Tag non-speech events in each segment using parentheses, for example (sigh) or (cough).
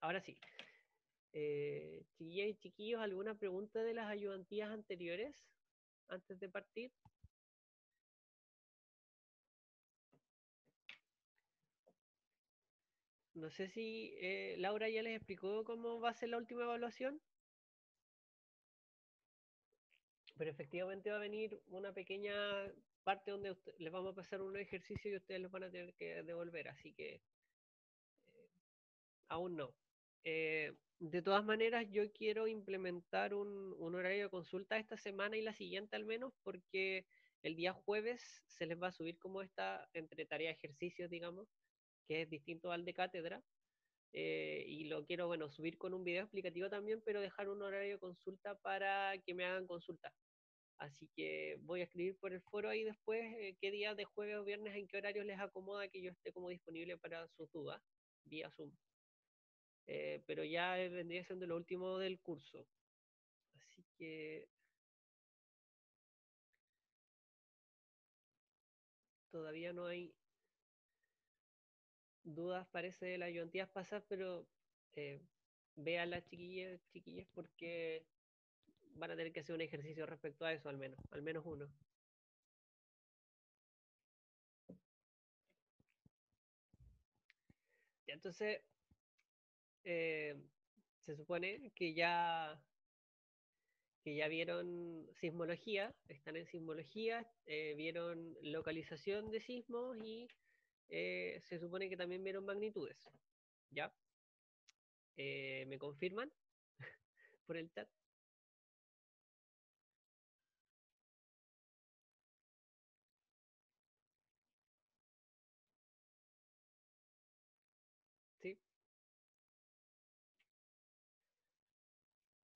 ahora sí. Eh, chiquillas y chiquillos, ¿alguna pregunta de las ayudantías anteriores antes de partir? No sé si eh, Laura ya les explicó cómo va a ser la última evaluación. Pero efectivamente va a venir una pequeña parte donde les vamos a pasar un ejercicio y ustedes los van a tener que devolver, así que eh, aún no. Eh, de todas maneras, yo quiero implementar un, horario de consulta esta semana y la siguiente al menos, porque el día jueves se les va a subir como esta entre tarea ejercicios, digamos, que es distinto al de cátedra. Eh, y lo quiero, bueno, subir con un video explicativo también, pero dejar un horario de consulta para que me hagan consulta. Así que voy a escribir por el foro ahí después eh, qué día de jueves o viernes, en qué horario les acomoda que yo esté como disponible para sus dudas vía Zoom. Eh, pero ya vendría siendo lo último del curso. Así que todavía no hay dudas, parece, de las ayudantías pasadas, pero eh, vean las chiquillas, chiquillas, porque van a tener que hacer un ejercicio respecto a eso, al menos, al menos uno. Ya, entonces, eh, se supone que ya que ya vieron sismología, están en sismología, eh, vieron localización de sismos y eh, se supone que también vieron magnitudes. ¿Ya? ¿Me confirman (laughs) por el chat?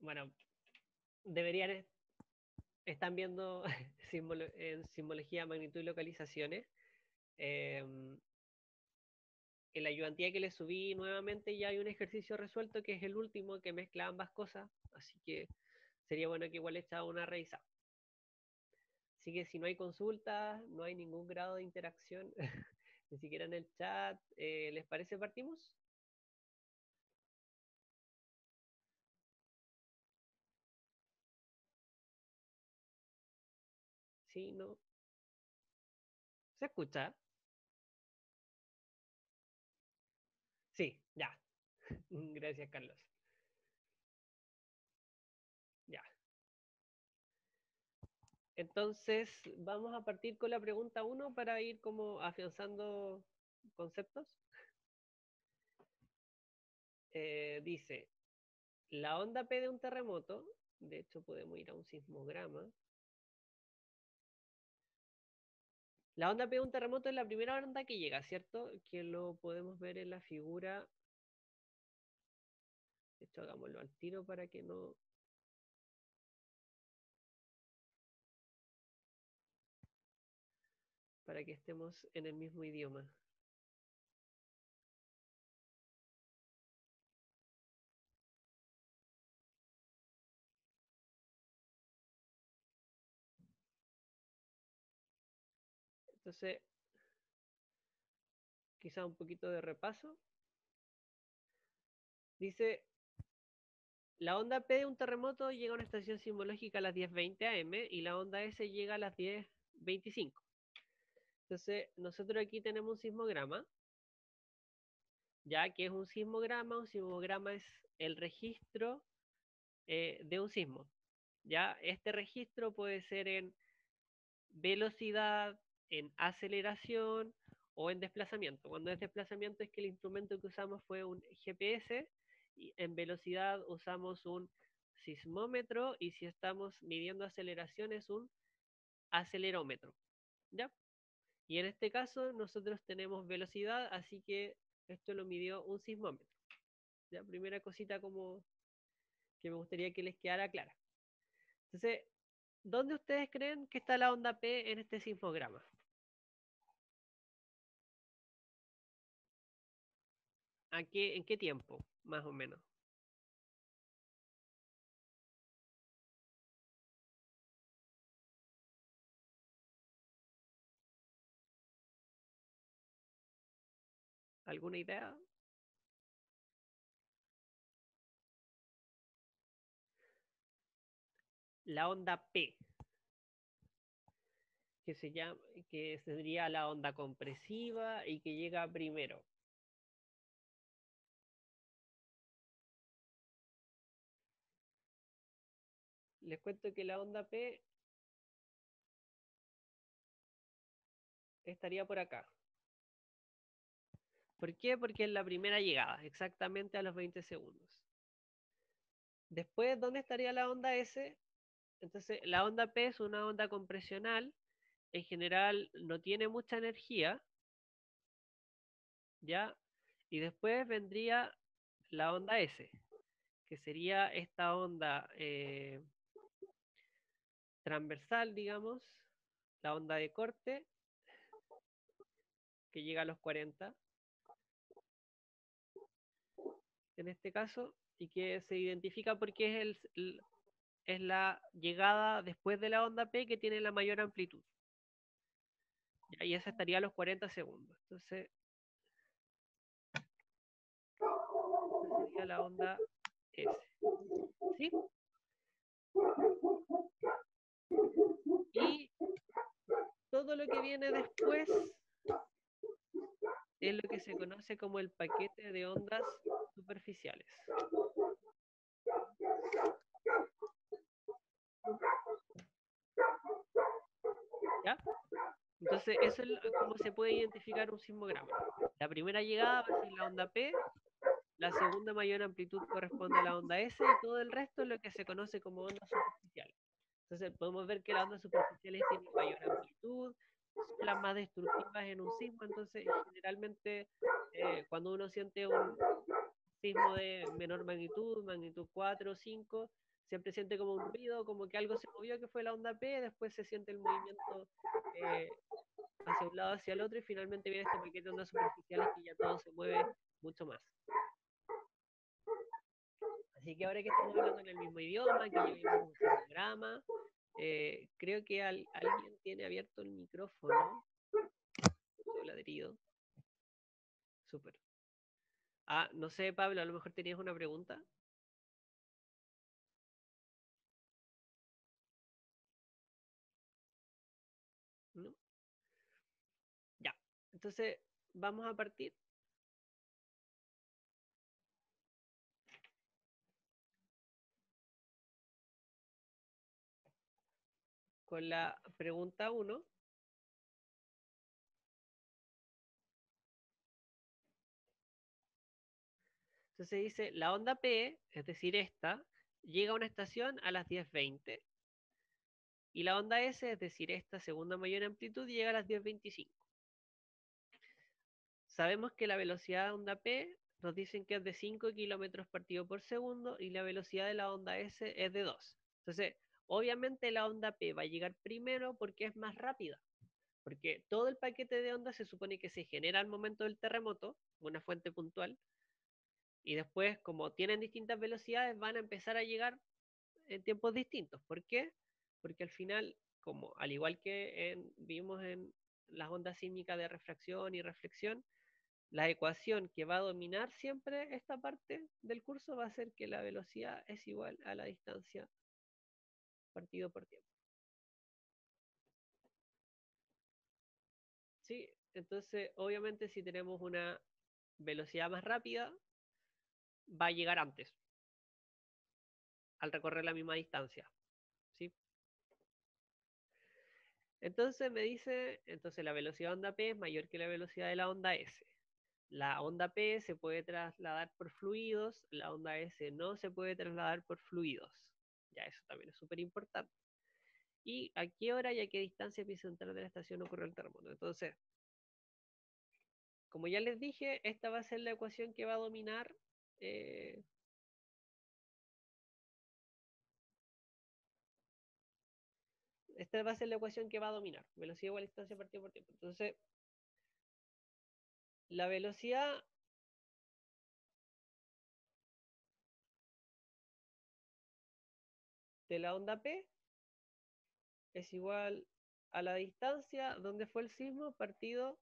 Bueno, deberían están viendo (laughs) en simbología, magnitud y localizaciones. Eh, en la ayudantía que les subí nuevamente ya hay un ejercicio resuelto que es el último que mezcla ambas cosas, así que sería bueno que igual echara una revisada. Así que si no hay consultas, no hay ningún grado de interacción, (laughs) ni siquiera en el chat, eh, ¿les parece partimos? Sí, no. ¿Se escucha? Sí, ya. (laughs) Gracias, Carlos. Ya. Entonces, vamos a partir con la pregunta 1 para ir como afianzando conceptos. Eh, dice, la onda P de un terremoto, de hecho podemos ir a un sismograma, La onda P de un terremoto es la primera onda que llega, ¿cierto? Que lo podemos ver en la figura. De hecho, hagámoslo al tiro para que no... Para que estemos en el mismo idioma. Entonces, quizá un poquito de repaso. Dice, la onda P de un terremoto llega a una estación sismológica a las 10.20 am y la onda S llega a las 10.25. Entonces, nosotros aquí tenemos un sismograma, ya que es un sismograma, un sismograma es el registro eh, de un sismo. Ya, este registro puede ser en velocidad, en aceleración o en desplazamiento. Cuando es desplazamiento es que el instrumento que usamos fue un GPS y en velocidad usamos un sismómetro y si estamos midiendo aceleración es un acelerómetro. ¿Ya? Y en este caso nosotros tenemos velocidad, así que esto lo midió un sismómetro. La primera cosita como que me gustaría que les quedara clara. Entonces, ¿dónde ustedes creen que está la onda P en este sismograma? ¿A qué, ¿En qué tiempo, más o menos? ¿Alguna idea? La onda P, que, se llama, que sería la onda compresiva y que llega primero. Les cuento que la onda P estaría por acá. ¿Por qué? Porque es la primera llegada, exactamente a los 20 segundos. Después, ¿dónde estaría la onda S? Entonces, la onda P es una onda compresional. En general, no tiene mucha energía. ¿Ya? Y después vendría la onda S, que sería esta onda eh, transversal, digamos, la onda de corte, que llega a los 40. En este caso, y que se identifica porque es, el, es la llegada después de la onda P que tiene la mayor amplitud. Y esa estaría a los 40 segundos. Entonces, sería la onda S. ¿Sí? Y todo lo que viene después es lo que se conoce como el paquete de ondas superficiales. ¿Ya? Entonces, eso es como se puede identificar un sismograma. La primera llegada va a ser la onda P, la segunda mayor amplitud corresponde a la onda S y todo el resto es lo que se conoce como ondas superficiales. Entonces, podemos ver que las ondas superficiales tienen mayor amplitud, son las más destructivas en un sismo, entonces generalmente eh, cuando uno siente un sismo de menor magnitud, magnitud 4 o 5, siempre siente como un ruido, como que algo se movió, que fue la onda P, después se siente el movimiento eh, hacia un lado, hacia el otro, y finalmente viene este paquete de ondas superficiales que ya todo se mueve mucho más. Así que ahora que estamos hablando en el mismo idioma, que ya vimos un programa, eh, creo que alguien tiene abierto el micrófono. Soy ladrido. Súper. Ah, no sé, Pablo, a lo mejor tenías una pregunta. ¿No? Ya. Entonces, vamos a partir. Con la pregunta 1. Entonces dice, la onda P, es decir, esta, llega a una estación a las 10.20. Y la onda S, es decir, esta segunda mayor amplitud, llega a las 10.25. Sabemos que la velocidad de onda P nos dicen que es de 5 kilómetros partido por segundo y la velocidad de la onda S es de 2. Entonces, Obviamente la onda P va a llegar primero porque es más rápida, porque todo el paquete de ondas se supone que se genera al momento del terremoto, una fuente puntual, y después, como tienen distintas velocidades, van a empezar a llegar en tiempos distintos. ¿Por qué? Porque al final, como al igual que vimos en las ondas sísmicas de refracción y reflexión, la ecuación que va a dominar siempre esta parte del curso va a ser que la velocidad es igual a la distancia partido por tiempo. Sí, entonces obviamente si tenemos una velocidad más rápida, va a llegar antes, al recorrer la misma distancia. ¿sí? Entonces me dice, entonces la velocidad de onda P es mayor que la velocidad de la onda S. La onda P se puede trasladar por fluidos, la onda S no se puede trasladar por fluidos. Ya eso también es súper importante. Y a qué hora y a qué distancia epicentral de la estación ocurrió el terremoto. Entonces, como ya les dije, esta va a ser la ecuación que va a dominar eh, esta va a ser la ecuación que va a dominar. Velocidad igual a distancia partido por tiempo. Entonces, la velocidad de la onda P es igual a la distancia donde fue el sismo partido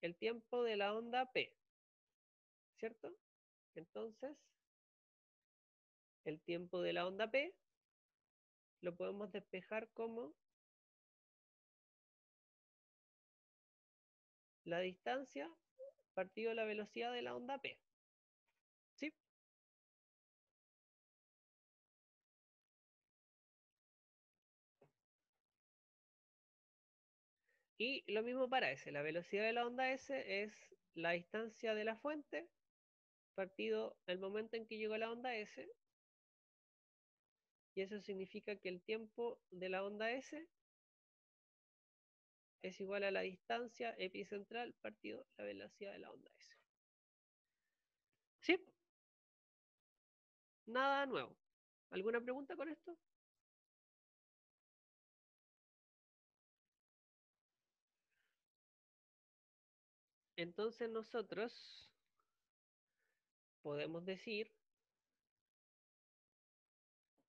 el tiempo de la onda P. ¿Cierto? Entonces, el tiempo de la onda P lo podemos despejar como la distancia partido la velocidad de la onda P. Y lo mismo para S. La velocidad de la onda S es la distancia de la fuente partido el momento en que llegó la onda S. Y eso significa que el tiempo de la onda S es igual a la distancia epicentral partido la velocidad de la onda S. ¿Sí? Nada nuevo. ¿Alguna pregunta con esto? Entonces nosotros podemos decir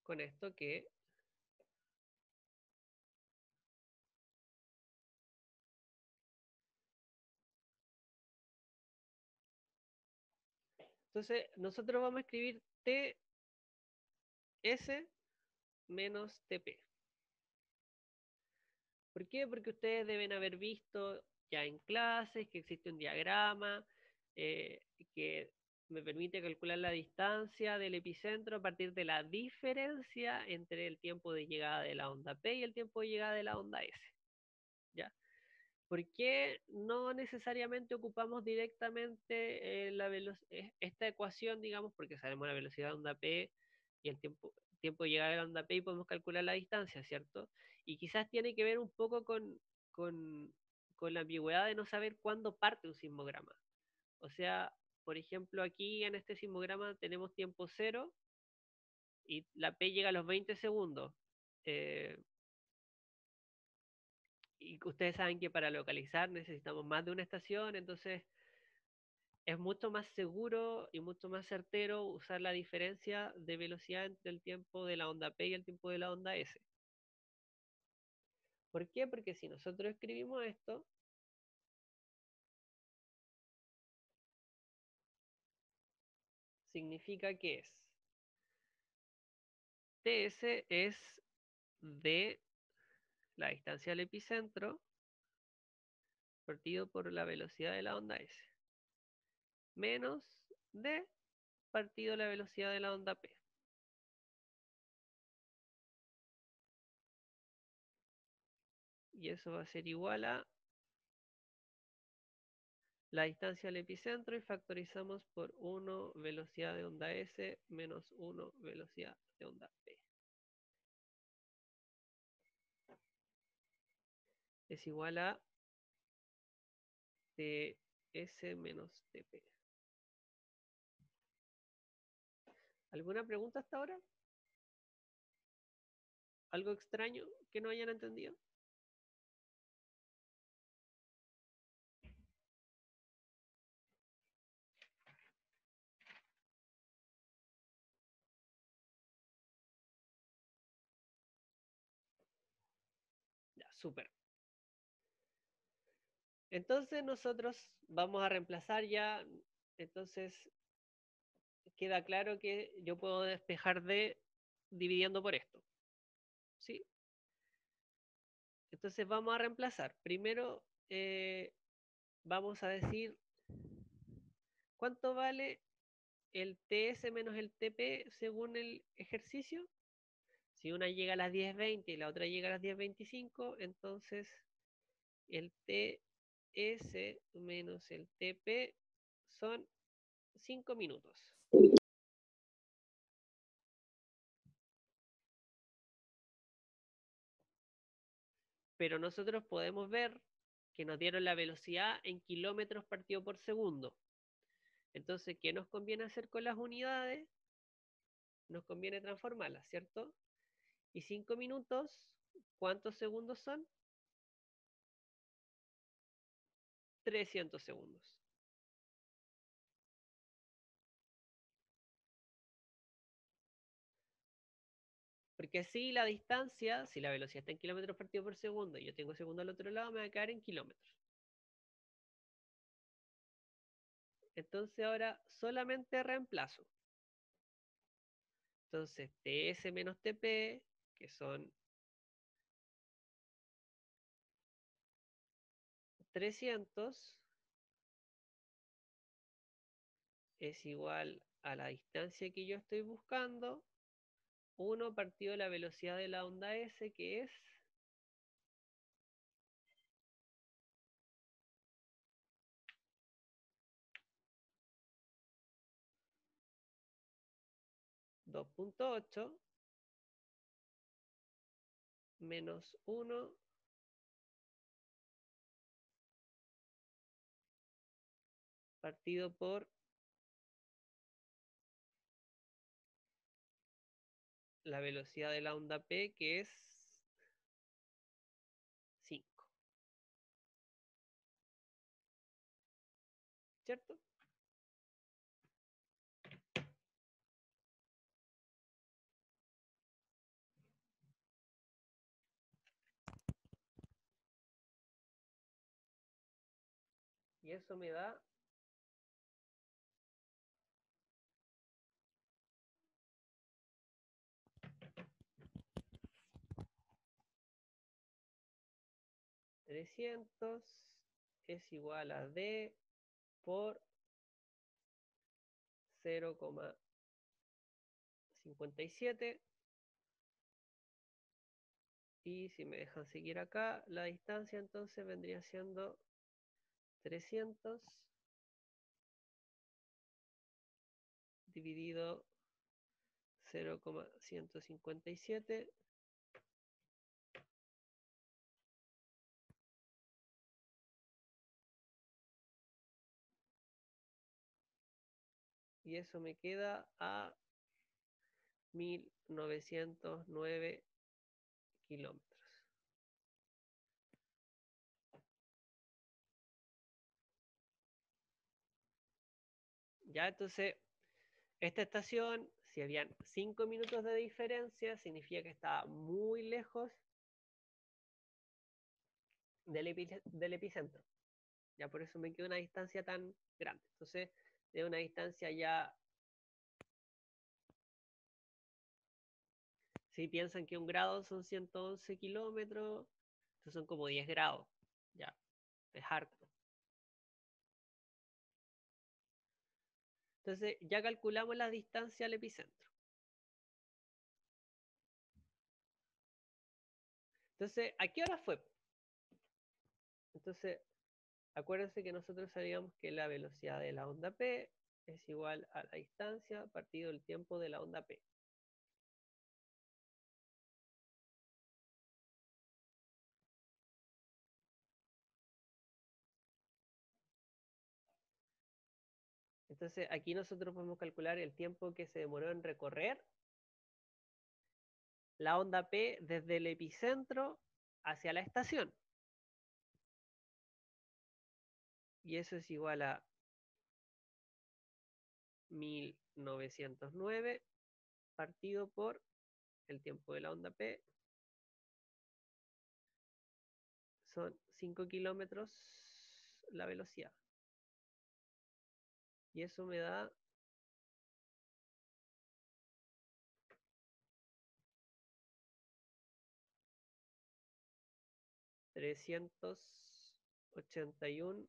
con esto que Entonces, nosotros vamos a escribir TS menos TP. ¿Por qué? Porque ustedes deben haber visto ya en clases que existe un diagrama eh, que me permite calcular la distancia del epicentro a partir de la diferencia entre el tiempo de llegada de la onda P y el tiempo de llegada de la onda S. ¿Ya? ¿Por qué no necesariamente ocupamos directamente eh, la e, esta ecuación, digamos, porque sabemos la velocidad de onda P y el tiempo, tiempo de llegada de la onda P y podemos calcular la distancia, ¿cierto? Y quizás tiene que ver un poco con, con, con la ambigüedad de no saber cuándo parte un sismograma. O sea, por ejemplo, aquí en este sismograma tenemos tiempo cero y la P llega a los 20 segundos. Eh, y ustedes saben que para localizar necesitamos más de una estación, entonces es mucho más seguro y mucho más certero usar la diferencia de velocidad entre el tiempo de la onda P y el tiempo de la onda S. ¿Por qué? Porque si nosotros escribimos esto, significa que es TS es de la distancia al epicentro partido por la velocidad de la onda S menos D partido la velocidad de la onda P. Y eso va a ser igual a la distancia al epicentro y factorizamos por 1 velocidad de onda S menos 1 velocidad de onda P. Es igual a TS menos TP. ¿Alguna pregunta hasta ahora? ¿Algo extraño que no hayan entendido? Súper. Entonces nosotros vamos a reemplazar ya, entonces queda claro que yo puedo despejar D dividiendo por esto. ¿Sí? Entonces vamos a reemplazar. Primero eh, vamos a decir cuánto vale el TS menos el TP según el ejercicio. Si una llega a las 10.20 y la otra llega a las 10.25, entonces el TS menos el TP son 5 minutos. Pero nosotros podemos ver que nos dieron la velocidad en kilómetros partido por segundo. Entonces, ¿qué nos conviene hacer con las unidades? Nos conviene transformarlas, ¿cierto? Y 5 minutos, ¿cuántos segundos son? 300 segundos. Porque así la distancia, si la velocidad está en kilómetros partido por segundo y yo tengo segundo al otro lado, me va a quedar en kilómetros. Entonces ahora solamente reemplazo. Entonces TS menos TP que son 300 es igual a la distancia que yo estoy buscando, 1 partido de la velocidad de la onda S, que es dos punto ocho menos uno. Partido por la velocidad de la onda P, que es 5. ¿Cierto? Eso me da trescientos es igual a D por cero coma cincuenta y siete. Y si me dejan seguir acá la distancia entonces vendría siendo 300 dividido 0,157 y eso me queda a 1909 kilómetros. Ya, entonces, esta estación, si habían 5 minutos de diferencia, significa que estaba muy lejos del, epicentro. Ya por eso me queda una distancia tan grande. Entonces, de una distancia ya... Si piensan que un grado son 111 kilómetros, son como 10 grados. Ya, es harto. Entonces ya calculamos la distancia al epicentro. Entonces, ¿a qué hora fue? Entonces, acuérdense que nosotros sabíamos que la velocidad de la onda P es igual a la distancia partido el tiempo de la onda P. Entonces aquí nosotros podemos calcular el tiempo que se demoró en recorrer la onda P desde el epicentro hacia la estación. Y eso es igual a 1909 partido por el tiempo de la onda P. Son 5 kilómetros la velocidad. Y eso me da trescientos ochenta y un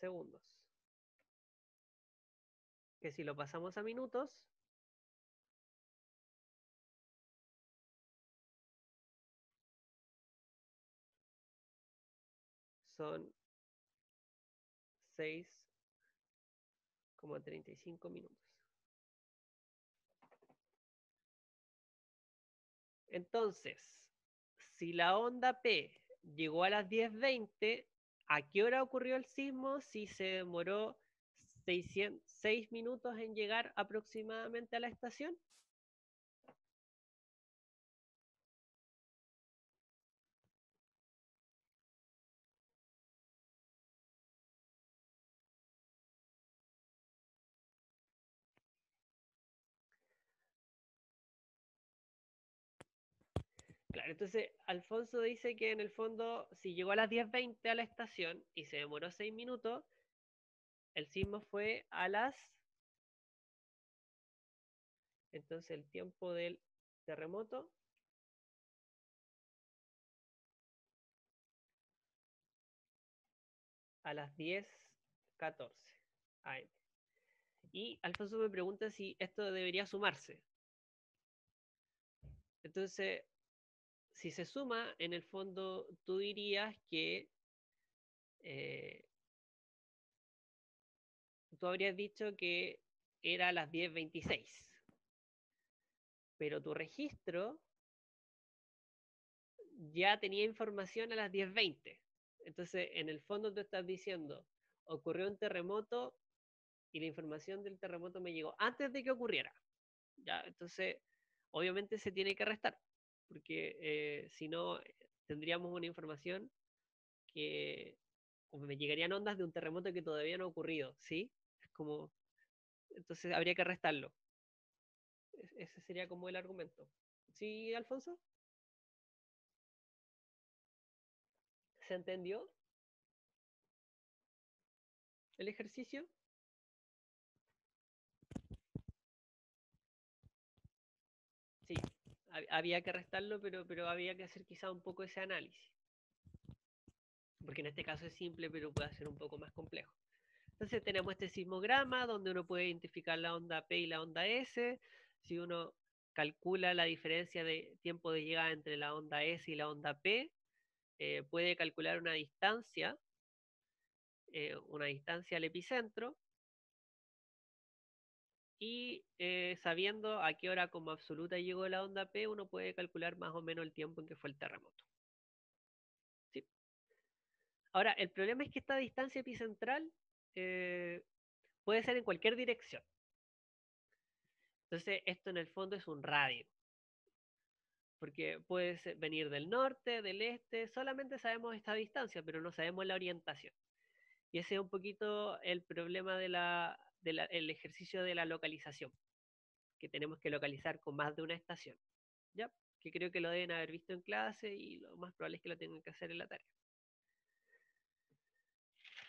segundos. Que si lo pasamos a minutos, son 6,35 minutos. Entonces, si la onda P llegó a las 10.20, ¿a qué hora ocurrió el sismo? Si se demoró 6 minutos en llegar aproximadamente a la estación. Entonces Alfonso dice que en el fondo, si llegó a las 10.20 a la estación y se demoró 6 minutos, el sismo fue a las... Entonces el tiempo del terremoto a las 10.14 AM. Y Alfonso me pregunta si esto debería sumarse. Entonces, si se suma, en el fondo tú dirías que eh, tú habrías dicho que era a las 10.26, pero tu registro ya tenía información a las 10.20. Entonces, en el fondo tú estás diciendo, ocurrió un terremoto y la información del terremoto me llegó antes de que ocurriera. ¿ya? Entonces, obviamente se tiene que restar, porque eh, si no, tendríamos una información que me llegarían ondas de un terremoto que todavía no ha ocurrido, ¿sí? Es como, entonces habría que restarlo. Ese sería como el argumento. ¿Sí, Alfonso? ¿Se entendió? ¿El ejercicio? Sí, había que restarlo, pero, pero había que hacer quizá un poco ese análisis. Porque en este caso es simple, pero puede ser un poco más complejo. Entonces tenemos este sismograma donde uno puede identificar la onda P y la onda S. Si uno calcula la diferencia de tiempo de llegada entre la onda S y la onda P, eh, puede calcular una distancia, eh, una distancia al epicentro, y eh, sabiendo a qué hora como absoluta llegó la onda P, uno puede calcular más o menos el tiempo en que fue el terremoto. ¿Sí? Ahora, el problema es que esta distancia epicentral puede ser en cualquier dirección. Entonces, esto en el fondo es un radio porque puede venir del norte, del este, solamente sabemos esta distancia, pero no sabemos la orientación. Y ese es un poquito el problema de ejercicio de la localización, que tenemos que localizar con más de una estación, ¿ya? Que creo que lo deben haber visto en clase y lo más probable es que lo tengan que hacer en la tarea.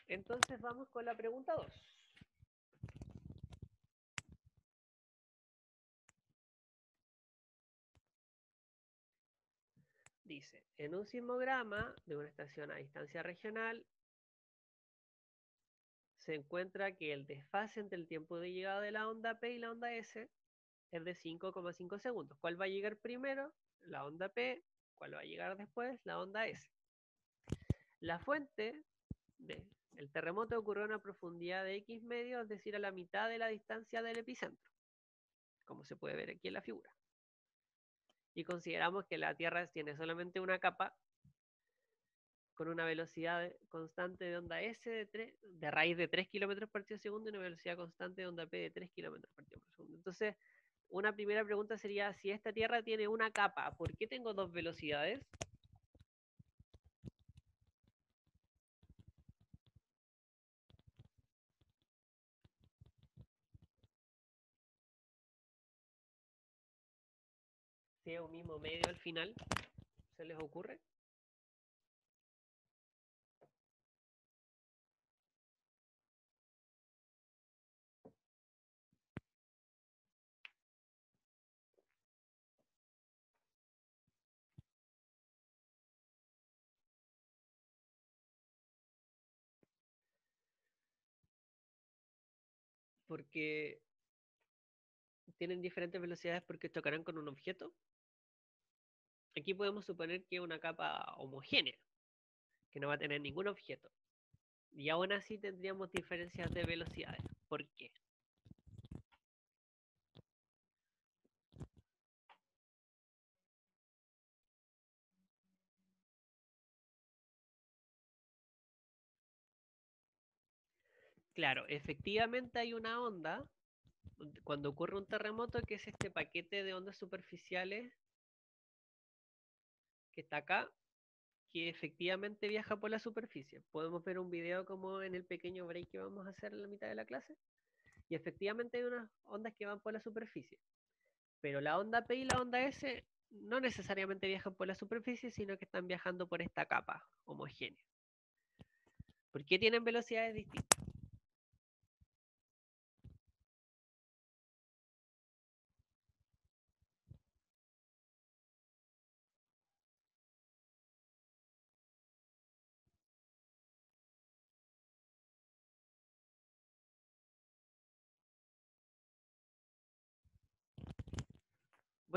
Entonces vamos con la pregunta 2. dice, en un sismograma de una estación a distancia regional, se encuentra que el desfase entre el tiempo de llegada de la onda P y la onda S es de 5,5 segundos. ¿Cuál va a llegar primero? La onda P. ¿Cuál va a llegar después? La onda S. La fuente del terremoto ocurrió a una profundidad de X medio, es decir, a la mitad de la distancia del epicentro, como se puede ver aquí en la figura y consideramos que la Tierra tiene solamente una capa con una velocidad constante de onda S de, de raíz de 3 km por segundo y una velocidad constante de onda P de 3 km por segundo. Entonces, una primera pregunta sería, si esta Tierra tiene una capa, ¿por qué tengo dos velocidades? un mismo medio al final? ¿Se les ocurre? Porque tienen diferentes velocidades porque chocarán con un objeto. Aquí podemos suponer que es una capa homogénea, que no va a tener ningún objeto. Y aún así tendríamos diferencias de velocidades. ¿Por qué? Claro, efectivamente hay una onda cuando ocurre un terremoto que es este paquete de ondas superficiales que está acá, que efectivamente viaja por la superficie. Podemos ver un video como en el pequeño break que vamos a hacer en la mitad de la clase. Y efectivamente hay unas ondas que van por la superficie. Pero la onda P y la onda S no necesariamente viajan por la superficie, sino que están viajando por esta capa homogénea. ¿Por qué tienen velocidades distintas?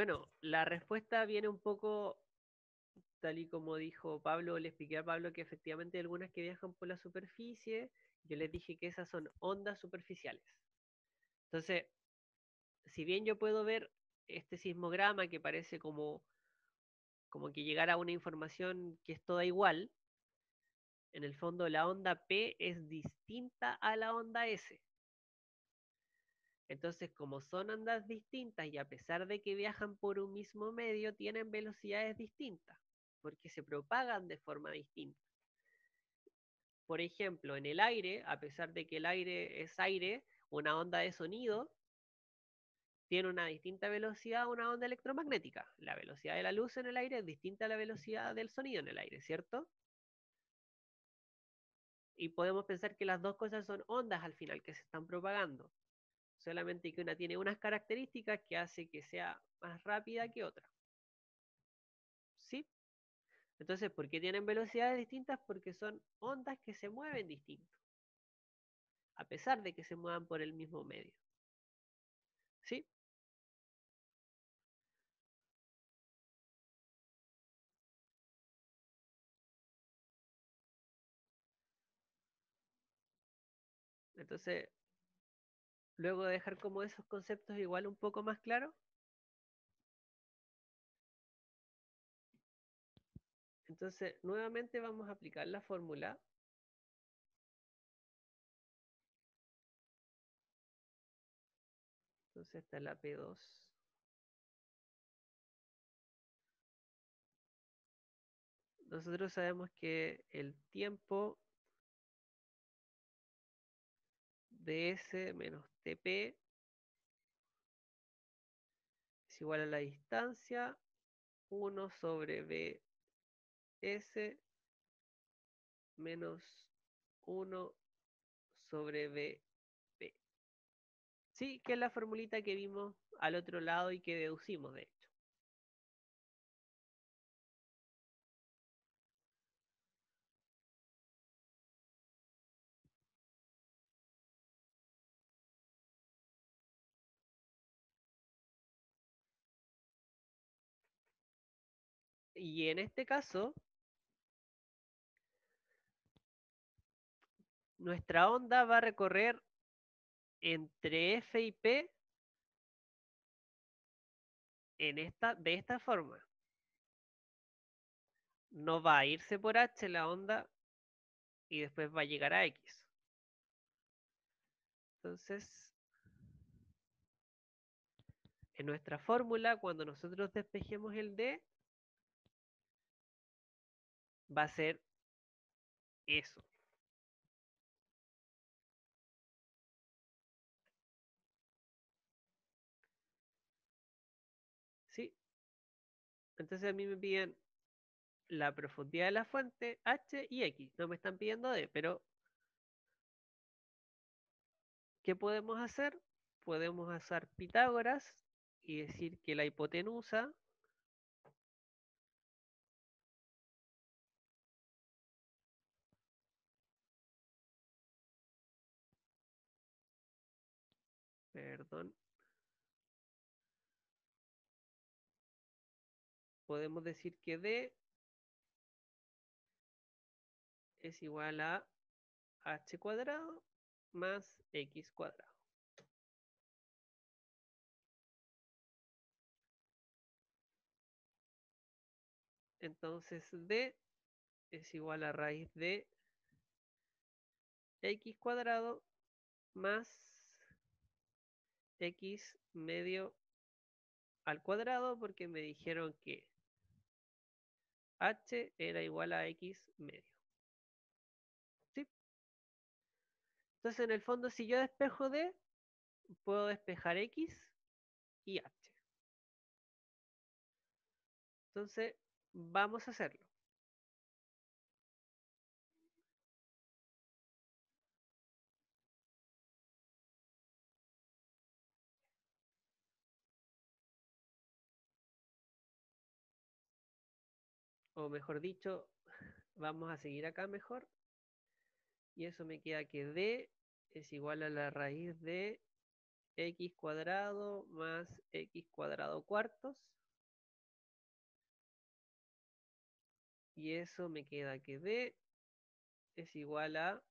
Bueno, la respuesta viene un poco tal y como dijo Pablo, le expliqué a Pablo que efectivamente hay algunas que viajan por la superficie, yo les dije que esas son ondas superficiales. Entonces, si bien yo puedo ver este sismograma que parece como, como que llegara una información que es toda igual, en el fondo la onda P es distinta a la onda S. Entonces, como son ondas distintas y a pesar de que viajan por un mismo medio, tienen velocidades distintas, porque se propagan de forma distinta. Por ejemplo, en el aire, a pesar de que el aire es aire, una onda de sonido tiene una distinta velocidad a una onda electromagnética. La velocidad de la luz en el aire es distinta a la velocidad del sonido en el aire, ¿cierto? Y podemos pensar que las dos cosas son ondas al final que se están propagando solamente que una tiene unas características que hace que sea más rápida que otra. ¿Sí? Entonces, ¿por qué tienen velocidades distintas? Porque son ondas que se mueven distinto, a pesar de que se muevan por el mismo medio. ¿Sí? Entonces, luego de dejar como esos conceptos igual un poco más claros, entonces nuevamente vamos a aplicar la fórmula. Entonces está la P2. Nosotros sabemos que el tiempo ds menos tp es igual a la distancia 1 sobre bs menos 1 sobre bp. Sí, que es la formulita que vimos al otro lado y que deducimos, de Y en este caso, nuestra onda va a recorrer entre F y P en esta, de esta forma. No va a irse por H la onda y después va a llegar a X. Entonces, en nuestra fórmula, cuando nosotros despejemos el D, va a ser eso. ¿Sí? Entonces a mí me piden la profundidad de la fuente, H y X. No me están pidiendo D, pero ¿qué podemos hacer? Podemos usar Pitágoras y decir que la hipotenusa perdón, podemos decir que D es igual a h cuadrado más x cuadrado. Entonces D es igual a raíz de x cuadrado más x medio al cuadrado porque me dijeron que h era igual a x medio. ¿Sí? Entonces, en el fondo, si yo despejo d, puedo despejar x y h. Entonces, vamos a hacerlo. O mejor dicho, (laughs) vamos a seguir acá mejor. Y eso me queda que D es igual a la raíz de x cuadrado más x cuadrado cuartos. Y eso me queda que d es igual a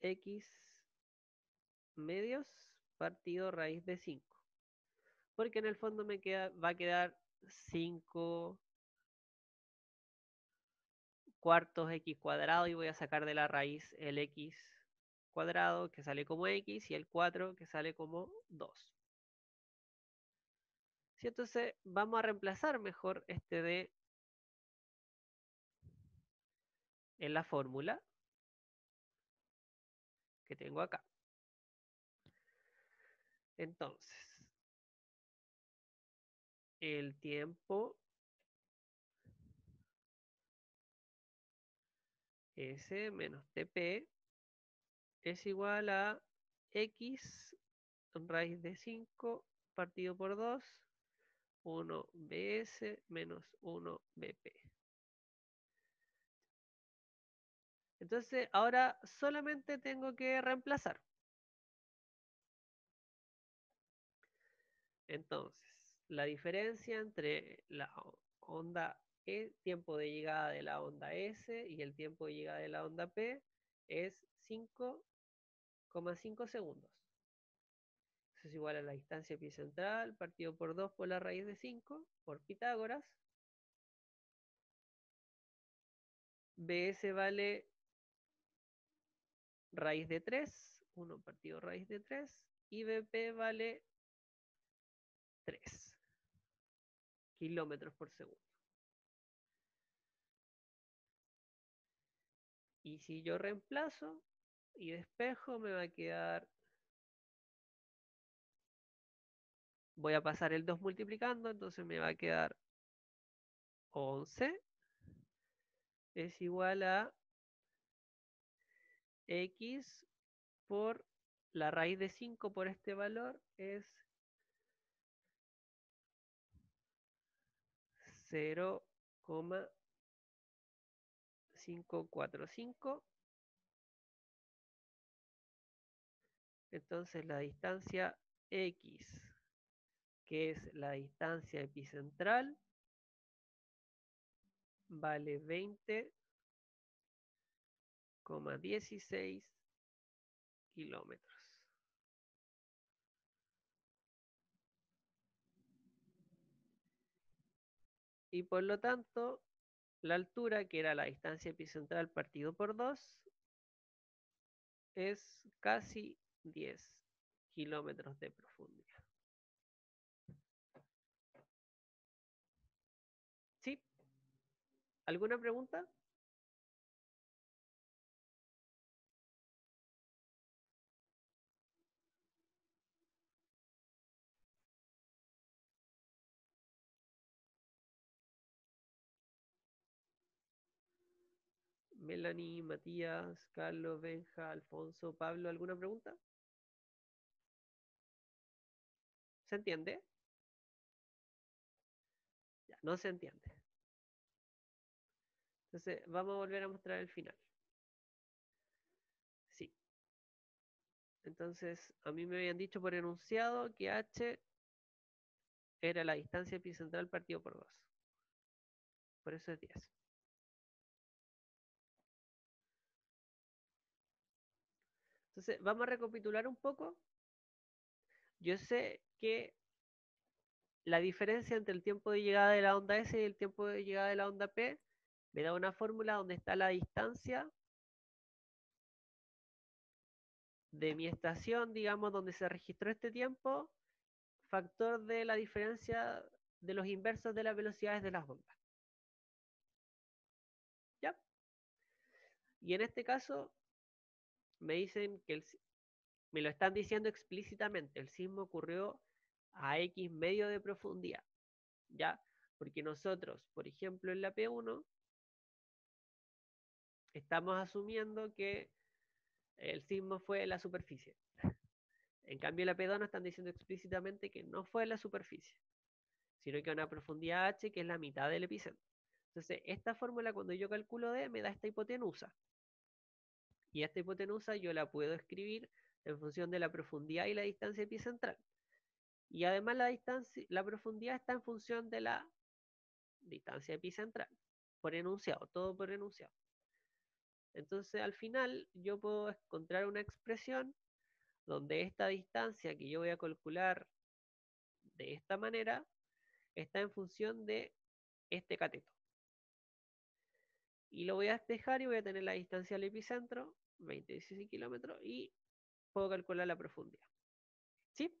x medios partido raíz de 5. Porque en el fondo me queda, va a quedar 5 cuartos x cuadrado y voy a sacar de la raíz el x cuadrado que sale como x y el 4 que sale como 2. ¿Sí? Entonces vamos a reemplazar mejor este d en la fórmula que tengo acá. Entonces, el tiempo S menos TP es igual a X raíz de 5 partido por 2, 1 BS menos 1 BP. Entonces, ahora solamente tengo que reemplazar. Entonces, la diferencia entre la onda E, tiempo de llegada de la onda S y el tiempo de llegada de la onda P es 5,5 segundos. Eso es igual a la distancia epicentral partido por 2 por la raíz de 5 por Pitágoras. BS vale raíz de 3, 1 partido raíz de 3, y BP vale 3 kilómetros por segundo. Y si yo reemplazo y despejo, me va a quedar... Voy a pasar el 2 multiplicando, entonces me va a quedar 11 es igual a x por la raíz de 5 por este valor es 0,545. Entonces la distancia x, que es la distancia epicentral, vale 20 16 kilómetros. Y por lo tanto, la altura, que era la distancia epicentral partido por 2, es casi 10 kilómetros de profundidad. ¿Sí? ¿Alguna pregunta? Melanie, Matías, Carlos, Benja, Alfonso, Pablo, ¿alguna pregunta? ¿Se entiende? Ya, no se entiende. Entonces, vamos a volver a mostrar el final. Sí. Entonces, a mí me habían dicho por enunciado que H era la distancia epicentral partido por 2. Por eso es 10. Entonces, vamos a recapitular un poco. Yo sé que la diferencia entre el tiempo de llegada de la onda S y el tiempo de llegada de la onda P me da una fórmula donde está la distancia de mi estación, digamos, donde se registró este tiempo, factor de la diferencia de los inversos de las velocidades de las ondas. ¿Ya? Y en este caso, me dicen que el, me lo están diciendo explícitamente, el sismo ocurrió a X medio de profundidad, ¿ya? Porque nosotros, por ejemplo, en la P1, estamos asumiendo que el sismo fue en la superficie. En cambio, en la P2 nos están diciendo explícitamente que no fue en la superficie, sino que a una profundidad H que es la mitad del epicentro. Entonces, esta fórmula, cuando yo calculo D, me da esta hipotenusa, Y esta hipotenusa yo la puedo escribir en función de la profundidad y la distancia epicentral. Y además la distancia, la profundidad está en función de la distancia epicentral, por enunciado, todo por enunciado. Entonces al final yo puedo encontrar una expresión donde esta distancia que yo voy a calcular de esta manera está en función de este cateto. Y lo voy a despejar y voy a tener la distancia al epicentro, 20, kilómetros, y puedo calcular la profundidad. ¿Sí?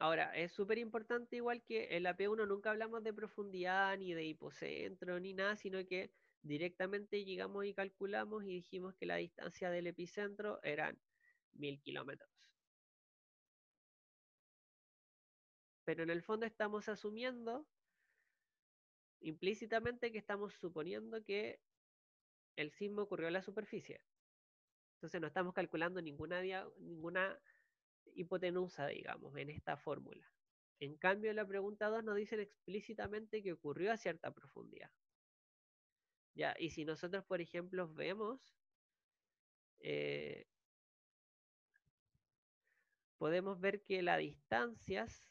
Ahora, es súper importante igual que en la P1 nunca hablamos de profundidad, ni de hipocentro, ni nada, sino que directamente llegamos y calculamos y dijimos que la distancia del epicentro eran mil kilómetros. Pero en el fondo estamos asumiendo implícitamente que estamos suponiendo que el sismo ocurrió en la superficie. Entonces no estamos calculando ninguna, ninguna hipotenusa, digamos, en esta fórmula. En cambio, la pregunta 2 nos dicen explícitamente que ocurrió a cierta profundidad. Ya, y si nosotros, por ejemplo, vemos, eh, podemos ver que las distancias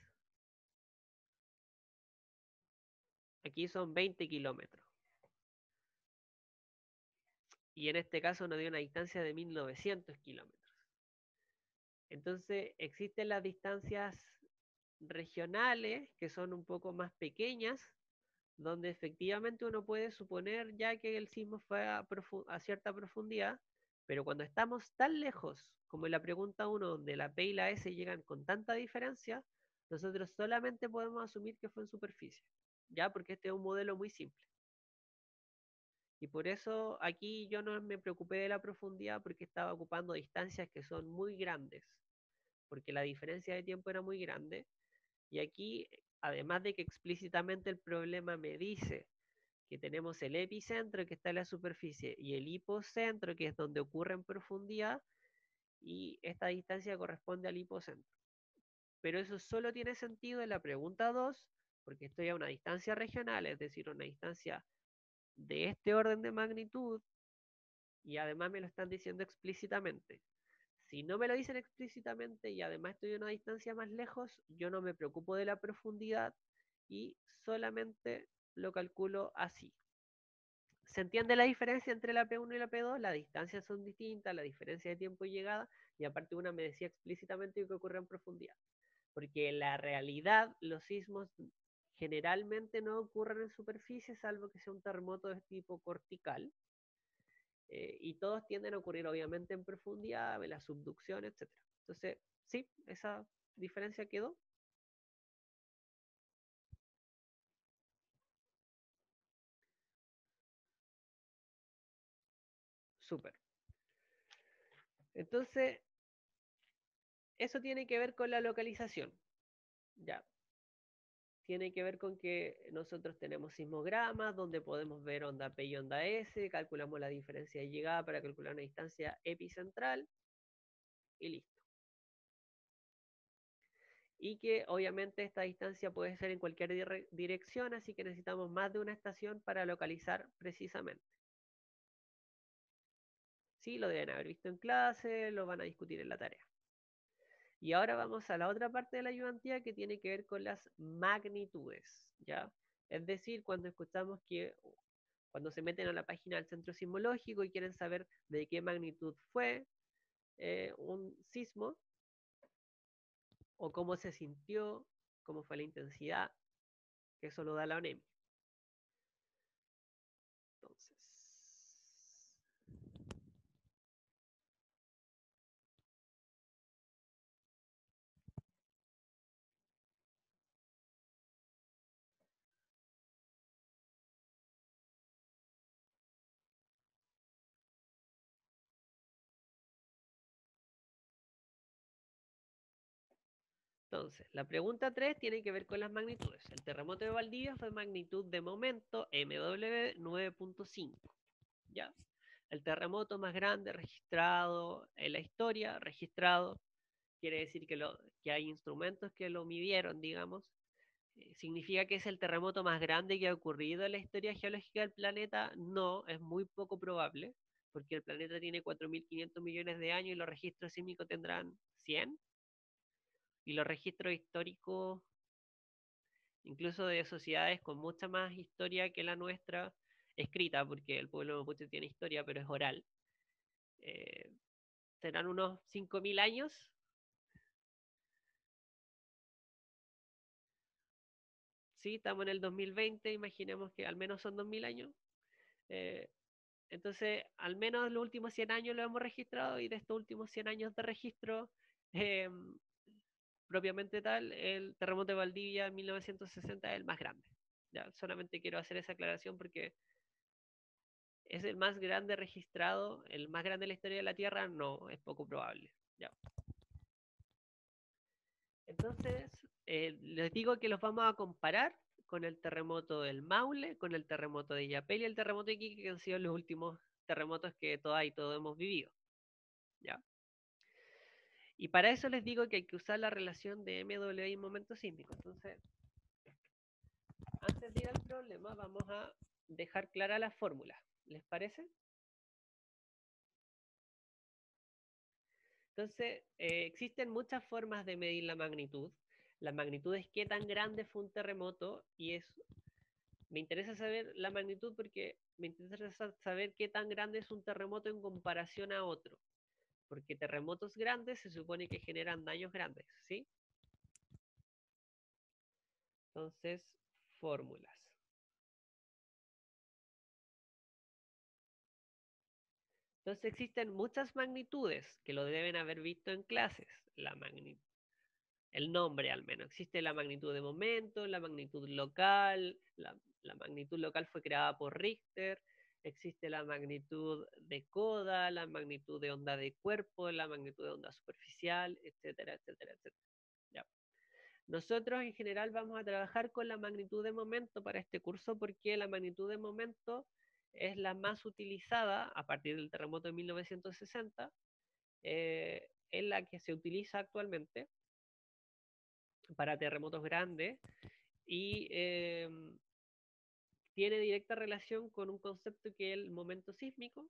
aquí son 20 kilómetros. Y en este caso nos dio una distancia de 1900 kilómetros. Entonces, existen las distancias regionales que son un poco más pequeñas, donde efectivamente uno puede suponer ya que el sismo fue a, cierta profundidad, pero cuando estamos tan lejos, como en la pregunta 1, donde la P y la S llegan con tanta diferencia, nosotros solamente podemos asumir que fue en superficie, ya porque este es un modelo muy simple. Y por eso aquí yo no me preocupé de la profundidad porque estaba ocupando distancias que son muy grandes, porque la diferencia de tiempo era muy grande. Y aquí, además de que explícitamente el problema me dice que tenemos el epicentro que está en la superficie y el hipocentro que es donde ocurre en profundidad, y esta distancia corresponde al hipocentro. Pero eso solo tiene sentido en la pregunta 2, porque estoy a una distancia regional, es decir, una distancia de este orden de magnitud y además me lo están diciendo explícitamente. Si no me lo dicen explícitamente y además estoy a una distancia más lejos, yo no me preocupo de la profundidad y solamente lo calculo así. ¿Se entiende la diferencia entre la P1 y la P2? Las distancias son distintas, la diferencia de tiempo y llegada, y aparte una me decía explícitamente que ocurre en profundidad. Porque en la realidad los sismos generalmente no ocurren en superficie, salvo que sea un terremoto de tipo cortical. Eh, y todos tienden a ocurrir obviamente en profundidad, en la subducción, etc. Entonces, sí, esa diferencia quedó. Súper. Entonces, eso tiene que ver con la localización. Ya, tiene que ver con que nosotros tenemos sismogramas donde podemos ver onda P y onda S, calculamos la diferencia de llegada para calcular una distancia epicentral y listo. Y que obviamente esta distancia puede ser en cualquier dirección, así que necesitamos más de una estación para localizar precisamente. Sí, lo deben haber visto en clase, lo van a discutir en la tarea. Y ahora vamos a la otra parte de la ayudantía que tiene que ver con las magnitudes, ¿ya? Es decir, cuando escuchamos que cuando se meten a la página del centro sismológico y quieren saber de qué magnitud fue eh, un sismo, o cómo se sintió, cómo fue la intensidad, que eso lo da la ONEMI. Entonces, la pregunta 3 tiene que ver con las magnitudes. El terremoto de Valdivia fue magnitud de momento MW 9.5. ¿Ya? El terremoto más grande registrado en la historia, registrado, quiere decir que, hay instrumentos que lo midieron, digamos, Eh, ¿Significa que es el terremoto más grande que ha ocurrido en la historia geológica del planeta? No, es muy poco probable, porque el planeta tiene 4.500 millones de años y los registros sísmicos tendrán 100. Y los registros históricos, incluso de sociedades con mucha más historia que la nuestra, escrita, porque el pueblo mapuche tiene historia, pero es oral, eh, serán unos 5.000 años. Sí, estamos en el 2020, imaginemos que al menos son 2.000 años. Eh, entonces, al menos los últimos 100 años lo hemos registrado y de estos últimos 100 años de registro, (laughs) eh, propiamente tal, el terremoto de Valdivia en 1960 es el más grande. Ya, solamente quiero hacer esa aclaración porque ¿Es el más grande registrado, el más grande de la historia de la Tierra? No, es poco probable. Ya. Entonces, eh, les digo que los vamos a comparar con el terremoto del Maule, con el terremoto de Yapel y el terremoto de Iquique, que han sido los últimos terremotos que todas y todos hemos vivido. ¿Ya? Y para eso les digo que hay que usar la relación de MW y momento sísmico. Entonces, antes de ir al problema, vamos a dejar clara la fórmula. ¿Les parece? Entonces, eh, existen muchas formas de medir la magnitud. La magnitud es qué tan grande fue un terremoto y es... Me interesa saber la magnitud porque me interesa saber qué tan grande es un terremoto en comparación a otro. Porque terremotos grandes se supone que generan daños grandes, ¿sí? Entonces, fórmulas. Entonces existen muchas magnitudes que lo deben haber visto en clases. La el nombre al menos. Existe la magnitud de momento, la magnitud local. La magnitud local fue creada por Richter. Existe la magnitud de coda, la magnitud de onda de cuerpo, la magnitud de onda superficial, etcétera, etcétera, etcétera. Ya. Nosotros en general vamos a trabajar con la magnitud de momento para este curso porque la magnitud de momento es la más utilizada a partir del terremoto de 1960, eh, es la que se utiliza actualmente para terremotos grandes y eh, tiene directa relación con un concepto que es el momento sísmico,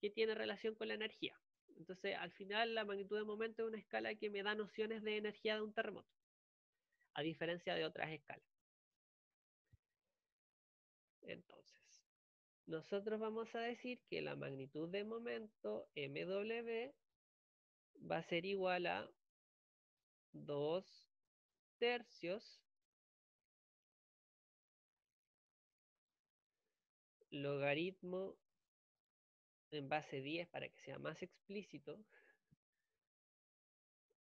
que tiene relación con la energía. Entonces, al final, la magnitud de momento es una escala que me da nociones de energía de un terremoto, a diferencia de otras escalas. Entonces, nosotros vamos a decir que la magnitud de momento MW va a ser igual a 2 tercios logaritmo en base 10 para que sea más explícito,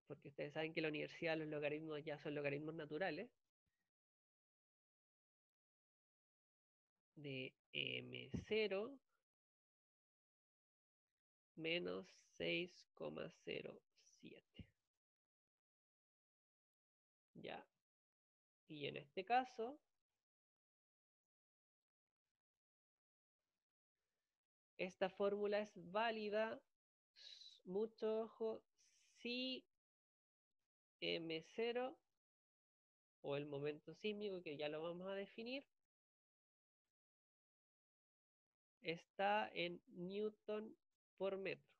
porque ustedes saben que en la universidad los logaritmos ya son logaritmos naturales, de M0 menos 6,07. Ya. Y en este caso, esta fórmula es válida, mucho ojo, si M0 o el momento sísmico que ya lo vamos a definir está en newton por metro.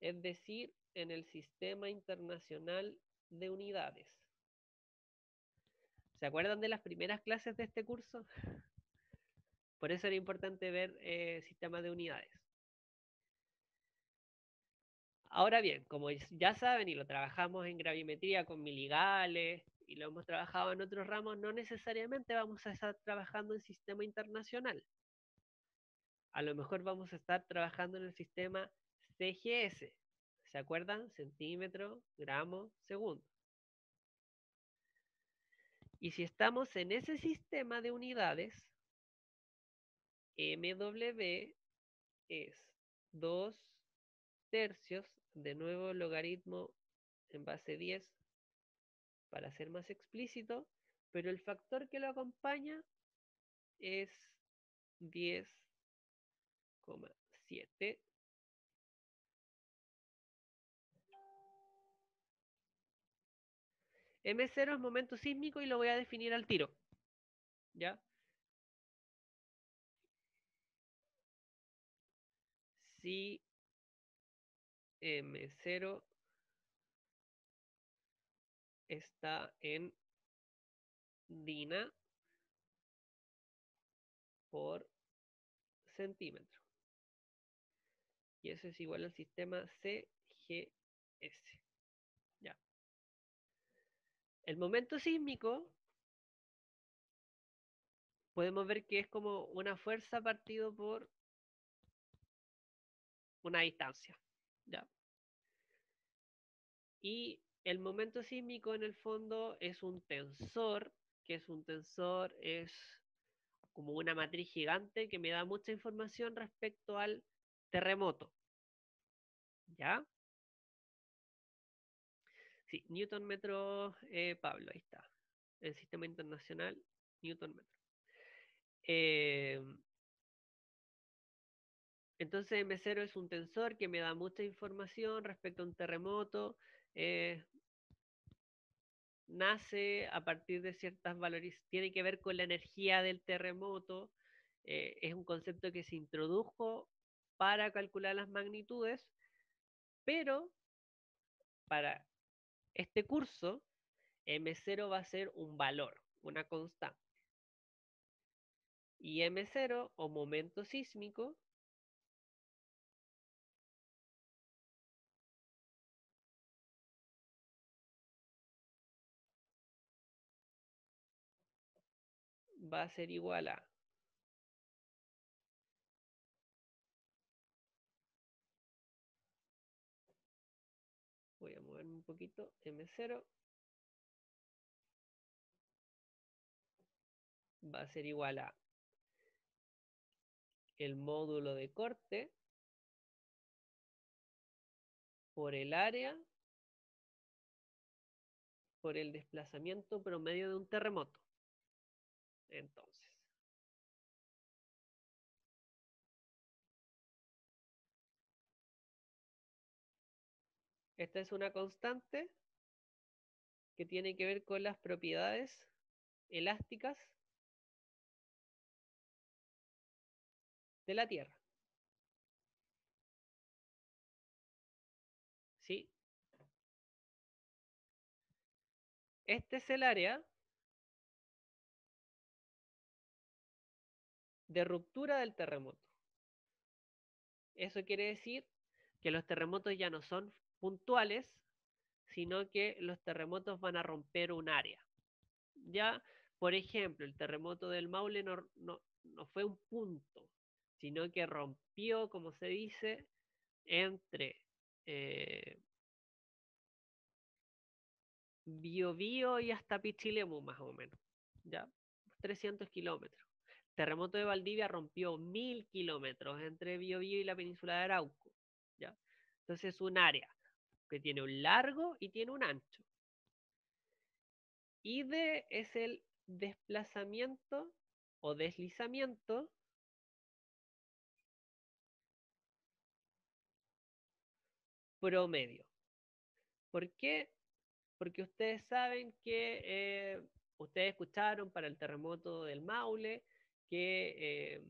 Es decir, en el sistema internacional de unidades. ¿Se acuerdan de las primeras clases de este curso? Por eso era importante ver eh, sistemas de unidades. Ahora bien, como ya saben y lo trabajamos en gravimetría con miligales y lo hemos trabajado en otros ramos, no necesariamente vamos a estar trabajando en sistema internacional a lo mejor vamos a estar trabajando en el sistema CGS. ¿Se acuerdan? Centímetro, gramo, segundo. Y si estamos en ese sistema de unidades, MW es 2 tercios, de nuevo logaritmo en base 10, para ser más explícito, pero el factor que lo acompaña es 10 7. M0 es momento sísmico y lo voy a definir al tiro. ¿Ya? Si M0 está en DINA por centímetro. Y eso es igual al sistema CGS. Ya. El momento sísmico podemos ver que es como una fuerza partido por una distancia. ¿ya? Y el momento sísmico en el fondo es un tensor, que es un tensor, es como una matriz gigante que me da mucha información respecto al terremoto. ¿Ya? Sí, Newton metro, eh, Pablo, ahí está. El sistema internacional, Newton metro. Eh, entonces M0 es un tensor que me da mucha información respecto a un terremoto. Eh, nace a partir de ciertas valores, tiene que ver con la energía del terremoto. Eh, es un concepto que se introdujo para calcular las magnitudes, pero para este curso M0 va a ser un valor, una constante. Y M0 o momento sísmico va a ser igual a voy a moverme un poquito M0 va a ser igual a el módulo de corte por el área por el desplazamiento promedio de un terremoto. Entonces, esta es una constante que tiene que ver con las propiedades elásticas de la Tierra. ¿Sí? Este es el área de ruptura del terremoto. Eso quiere decir que los terremotos ya no son puntuales, sino que los terremotos van a romper un área. Ya, por ejemplo, el terremoto del Maule no, no, fue un punto, sino que rompió, como se dice, entre eh, Biobío y hasta Pichilemu, más o menos. ¿Ya? 300 kilómetros terremoto de Valdivia rompió mil kilómetros entre Biobío y la península de Arauco. ¿ya? Entonces es un área que tiene un largo y tiene un ancho. Y D es el desplazamiento o deslizamiento promedio. ¿Por qué? Porque ustedes saben que eh, ustedes escucharon para el terremoto del Maule que eh,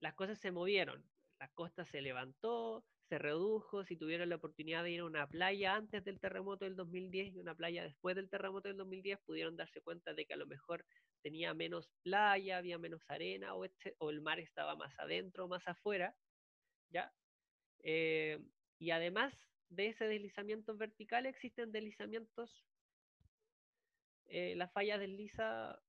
las cosas se movieron, la costa se levantó, se redujo, si tuvieron la oportunidad de ir a una playa antes del terremoto del 2010 y una playa después del terremoto del 2010, pudieron darse cuenta de que a lo mejor tenía menos playa, había menos arena o, este, o el mar estaba más adentro más afuera, ¿ya? Eh, y además de ese deslizamiento vertical existen deslizamientos, eh, la falla desliza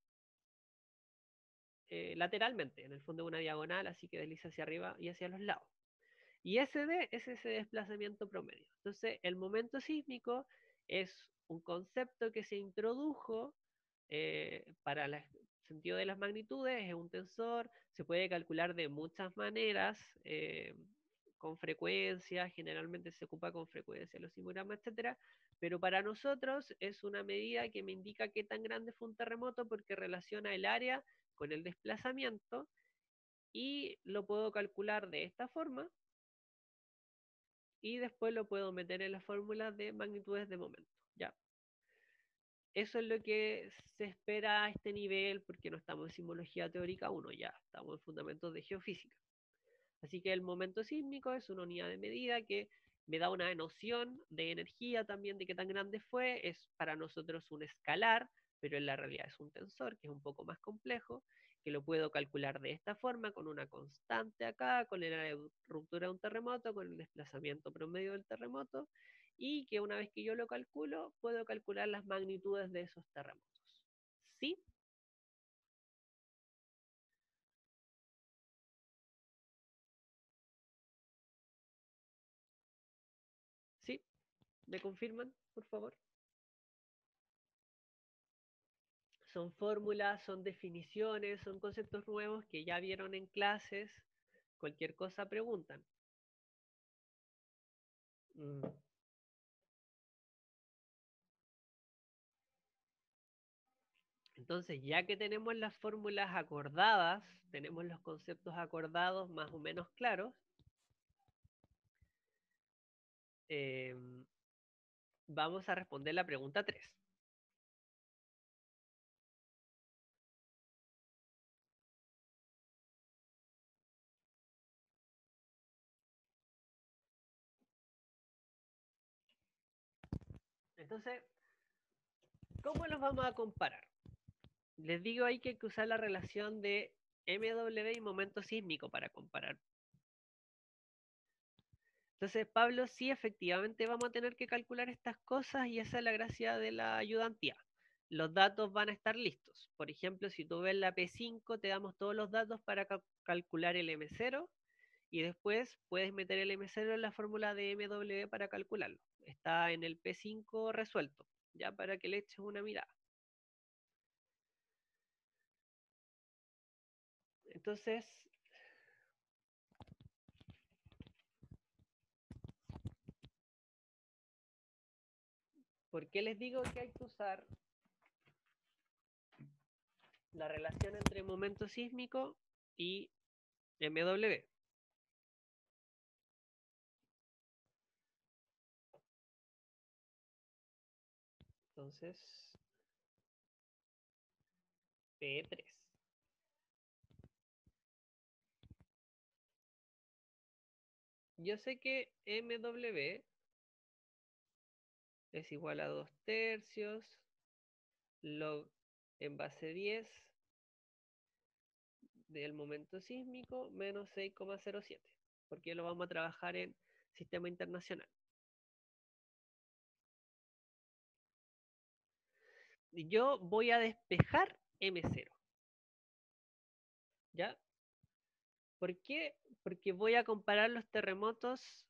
eh, lateralmente, en el fondo de una diagonal, así que desliza hacia arriba y hacia los lados. Y SD es ese desplazamiento promedio. Entonces, el momento sísmico es un concepto que se introdujo eh, para el sentido de las magnitudes, es un tensor, se puede calcular de muchas maneras, eh, con frecuencia, generalmente se ocupa con frecuencia los simogramas, etcétera, pero para nosotros es una medida que me indica qué tan grande fue un terremoto porque relaciona el área con el desplazamiento y lo puedo calcular de esta forma y después lo puedo meter en la fórmula de magnitudes de momento. ¿ya? eso es lo que se espera a este nivel porque no estamos en sismología teórica 1 ya, estamos en fundamentos de geofísica. Así que el momento sísmico es una unidad de medida que me da una noción de energía también, de qué tan grande fue. Es para nosotros un escalar, pero en la realidad es un tensor, que es un poco más complejo, que lo puedo calcular de esta forma, con una constante acá, con la ruptura de un terremoto, con el desplazamiento promedio del terremoto, y que una vez que yo lo calculo, puedo calcular las magnitudes de esos terremotos. ¿Sí? ¿Sí? ¿Me confirman, por favor? Son fórmulas, son definiciones, son conceptos nuevos que ya vieron en clases. Cualquier cosa preguntan. Mm. Entonces, ya que tenemos las fórmulas acordadas, tenemos los conceptos acordados más o menos claros, eh, vamos a responder la pregunta 3. Entonces, ¿cómo los vamos a comparar? Les digo ahí que hay que usar la relación de MW y momento sísmico para comparar. Entonces, Pablo, sí, efectivamente vamos a tener que calcular estas cosas y esa es la gracia de la ayudantía. Los datos van a estar listos. Por ejemplo, si tú ves la P5, te damos todos los datos para calcular el M0 y después puedes meter el M0 en la fórmula de MW para calcularlo. Está en el P5 resuelto, ya para que le eches una mirada. Entonces, ¿por qué les digo que hay que usar la relación entre momento sísmico y MW? Entonces, P3. Yo sé que MW es igual a 2 tercios log en base 10 del momento sísmico menos 6,07, porque lo vamos a trabajar en sistema internacional. Yo voy a despejar M0. ¿Ya? ¿Por qué? Porque voy a comparar los terremotos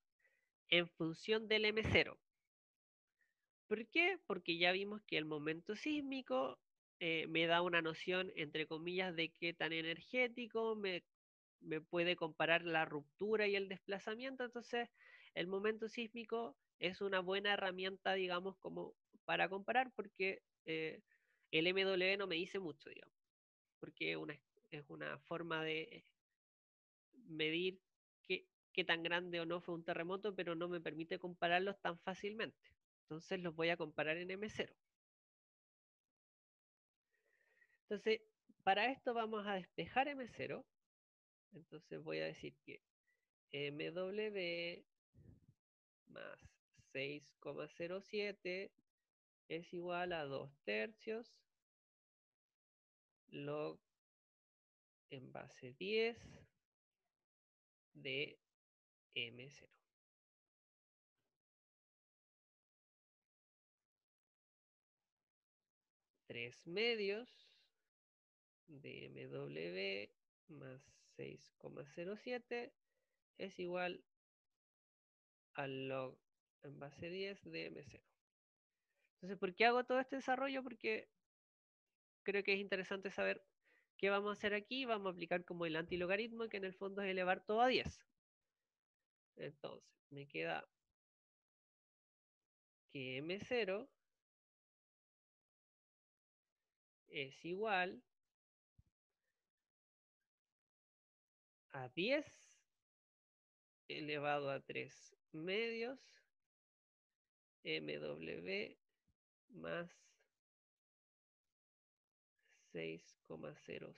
en función del M0. ¿Por qué? Porque ya vimos que el momento sísmico eh, me da una noción, entre comillas, de qué tan energético, me, me puede comparar la ruptura y el desplazamiento. Entonces, el momento sísmico es una buena herramienta, digamos, como para comparar, porque eh, el MW no me dice mucho, digamos, porque es una forma de medir qué, qué tan grande o no fue un terremoto, pero no me permite compararlos tan fácilmente. Entonces los voy a comparar en M0. Entonces, para esto vamos a despejar M0. Entonces voy a decir que MW más 6,07 es igual a 2 tercios log en base 10 de M0. Tres medios de MW más 6,07 es igual al log en base 10 de M0. Entonces, ¿por qué hago todo este desarrollo? Porque creo que es interesante saber qué vamos a hacer aquí. Vamos a aplicar como el antilogaritmo, que en el fondo es elevar todo a 10. Entonces, me queda que M0 es igual a 10 elevado a 3 medios MW más 6,07.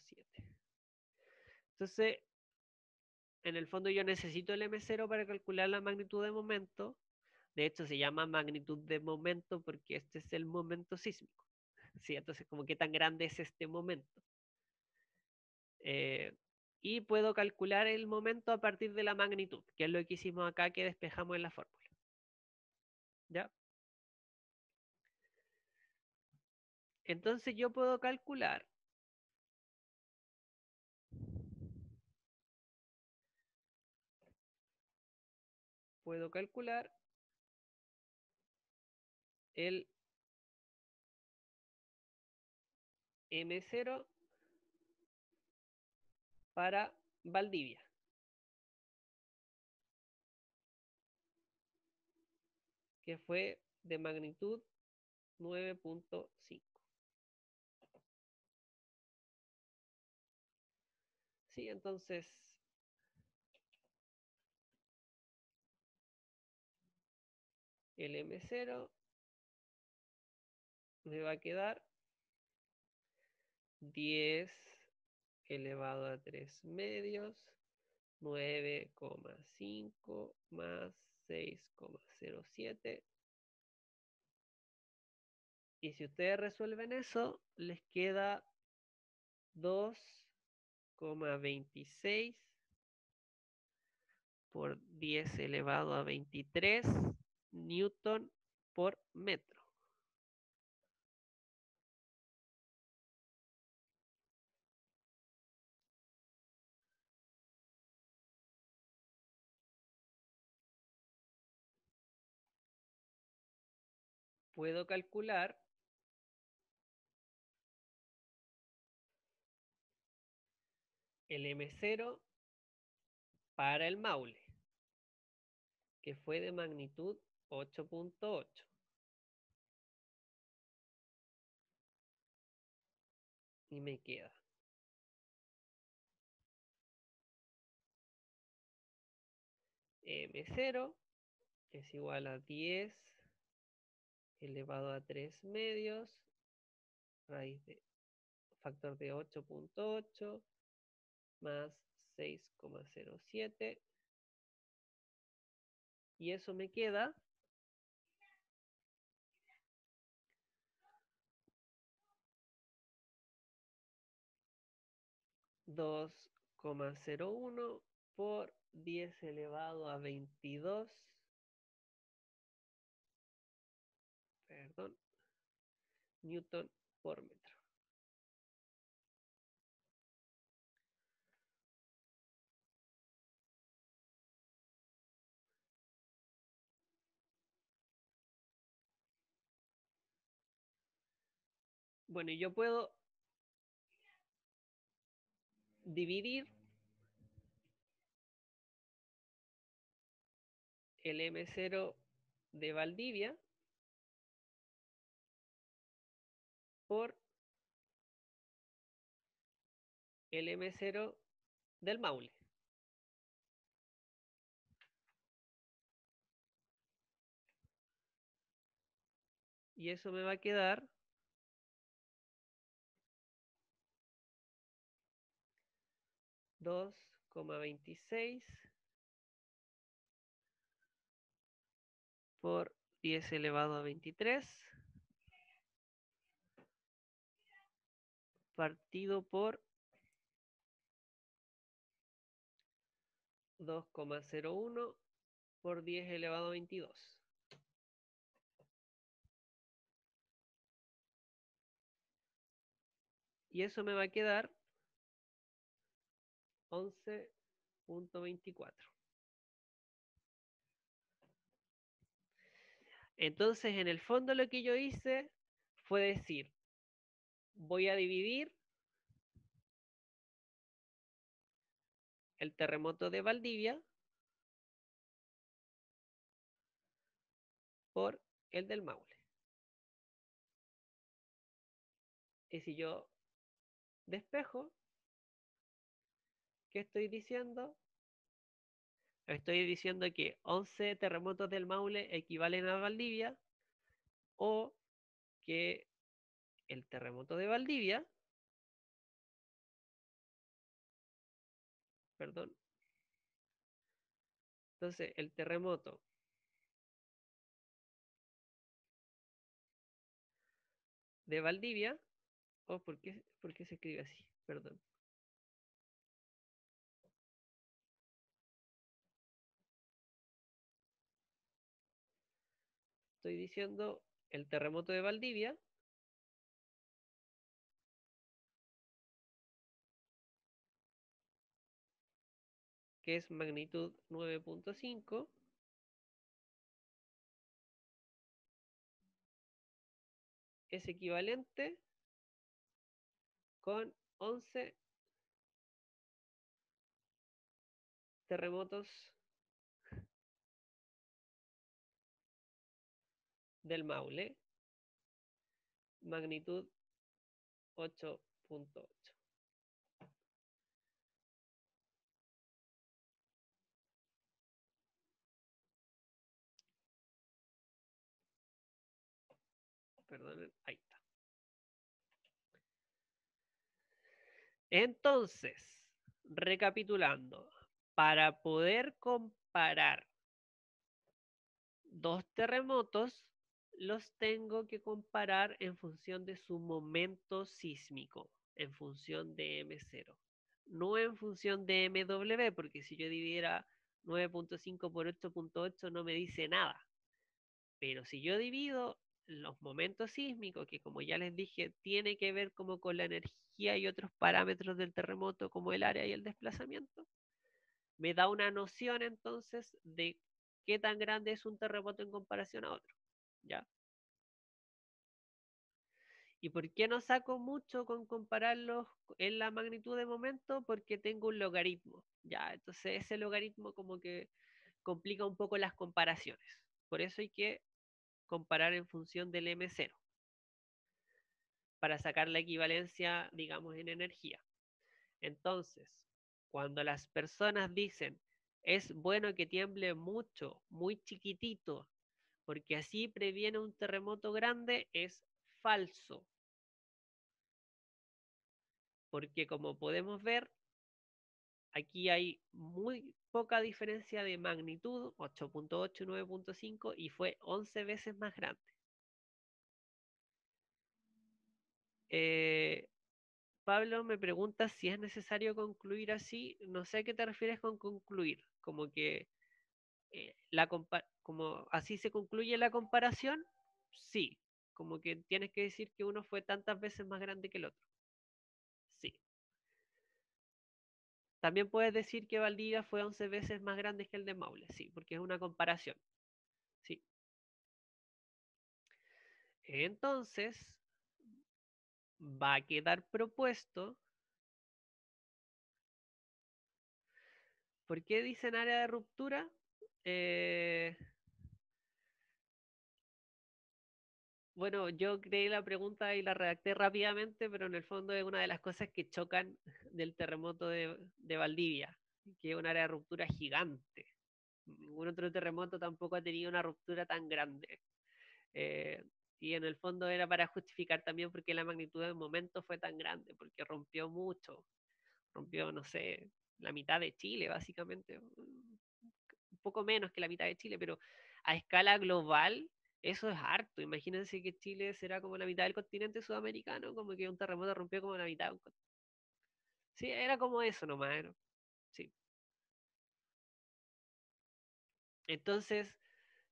Entonces, en el fondo yo necesito el M0 para calcular la magnitud de momento. De hecho, se llama magnitud de momento porque este es el momento sísmico. (laughs) ¿sí? Entonces, como qué tan grande es este momento. Eh, y puedo calcular el momento a partir de la magnitud, que es lo que hicimos acá que despejamos en la fórmula. ¿Ya? Entonces yo puedo calcular puedo calcular el M0 para Valdivia. que fue de magnitud 9.5. Entonces el M0 me va a quedar 10 elevado a 3 medios, 9,5 más 6,07. Y si ustedes resuelven eso, les queda 2,26 por 10 elevado a 23 newton por metro. Puedo calcular el M0 para el Maule, que fue de magnitud 8.8. Y me queda. M0 es igual a 10 elevado a 3 medios, raíz de factor de 8.8 más 6,07 y eso me queda dos coma cero uno por 10 elevado a 22 perdón newton por Bueno, yo puedo dividir el M0 de Valdivia por el M0 del Maule. Y eso me va a quedar 2,26 por 10 elevado a 23 partido por 2,01 por 10 elevado a 22. Y eso me va a quedar 11.24. Entonces, en el fondo lo que yo hice fue decir, voy a dividir el terremoto de Valdivia por el del Maule. Y si yo despejo, ¿Qué estoy diciendo? Estoy diciendo que 11 terremotos del Maule equivalen a Valdivia o que el terremoto de Valdivia, perdón, entonces el terremoto de Valdivia, o oh, ¿por, qué, ¿por qué se escribe así? Perdón. Estoy diciendo el terremoto de Valdivia. que es magnitud 9.5 es equivalente con 11 terremotos del Maule, magnitud 8.8. Perdón, ahí está. Entonces, recapitulando, para poder comparar dos terremotos, los tengo que comparar en función de su momento sísmico, en función de M0. No en función de MW, porque si yo dividiera 9.5 por 8.8 no me dice nada. Pero si yo divido los momentos sísmicos, que como ya les dije, tiene que ver como con la energía y otros parámetros del terremoto, como el área y el desplazamiento, me da una noción entonces de qué tan grande es un terremoto en comparación a otro. ¿Ya? ¿Y por qué no saco mucho con compararlos en la magnitud de momento? Porque tengo un logaritmo, ¿ya? Entonces ese logaritmo como que complica un poco las comparaciones. Por eso hay que comparar en función del M0 para sacar la equivalencia, digamos, en energía. Entonces, cuando las personas dicen, es bueno que tiemble mucho, muy chiquitito, porque así previene un terremoto grande, es falso. Porque como podemos ver, aquí hay muy poca diferencia de magnitud, 8.8, 9.5, y fue 11 veces más grande. Eh, Pablo me pregunta si es necesario concluir así. No sé a qué te refieres con concluir. Como que eh, la como así se concluye la comparación. Sí. Como que tienes que decir que uno fue tantas veces más grande que el otro. Sí. También puedes decir que Valdivia fue 11 veces más grande que el de Maule, sí, porque es una comparación. Sí. Entonces, va a quedar propuesto. ¿Por qué dicen área de ruptura? Eh, bueno, yo creé la pregunta y la redacté rápidamente, pero en el fondo es una de las cosas que chocan del terremoto de, Valdivia, que es un área de ruptura gigante. Ningún otro terremoto tampoco ha tenido una ruptura tan grande. Eh, y en el fondo era para justificar también por qué la magnitud del momento fue tan grande, porque rompió mucho, rompió, no sé, la mitad de Chile, básicamente, poco menos que la mitad de Chile, pero a escala global eso es harto. Imagínense que Chile será como la mitad del continente sudamericano, como que un terremoto rompió como la mitad. Sí, era como eso nomás. Sí. Entonces,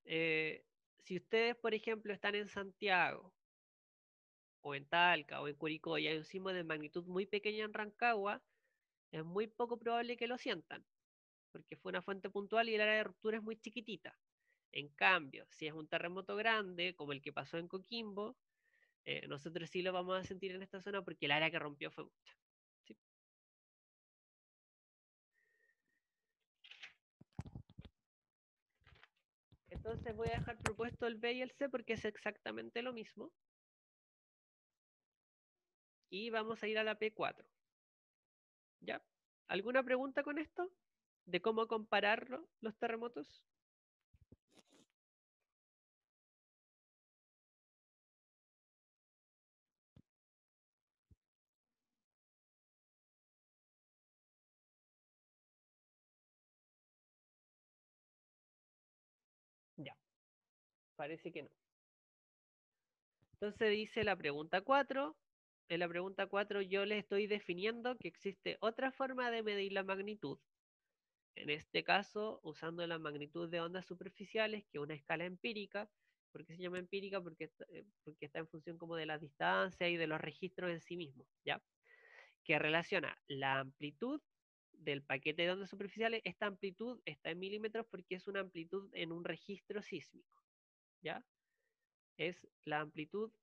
eh, si ustedes, por ejemplo, están en Santiago, o en Talca, o en Curicó, y hay un sismo de magnitud muy pequeña en Rancagua, es muy poco probable que lo sientan, porque fue una fuente puntual y el área de ruptura es muy chiquitita. En cambio, si es un terremoto grande, como el que pasó en Coquimbo, eh, nosotros sí lo vamos a sentir en esta zona porque el área que rompió fue mucha. Entonces voy a dejar propuesto el B y el C porque es exactamente lo mismo. Y vamos a ir a la P4. ¿Ya? ¿Alguna pregunta con esto? de cómo compararlo los terremotos? Ya, parece que no. Entonces dice la pregunta 4. En la pregunta 4 yo le estoy definiendo que existe otra forma de medir la magnitud en este caso, usando la magnitud de ondas superficiales, que es una escala empírica. ¿Por qué se llama empírica? Porque, está- eh, porque está en función como de las distancias y de los registros en sí mismos, ¿ya? Que relaciona la amplitud del paquete de ondas superficiales. Esta amplitud está en milímetros porque es una amplitud en un registro sísmico, ¿ya? Es la amplitud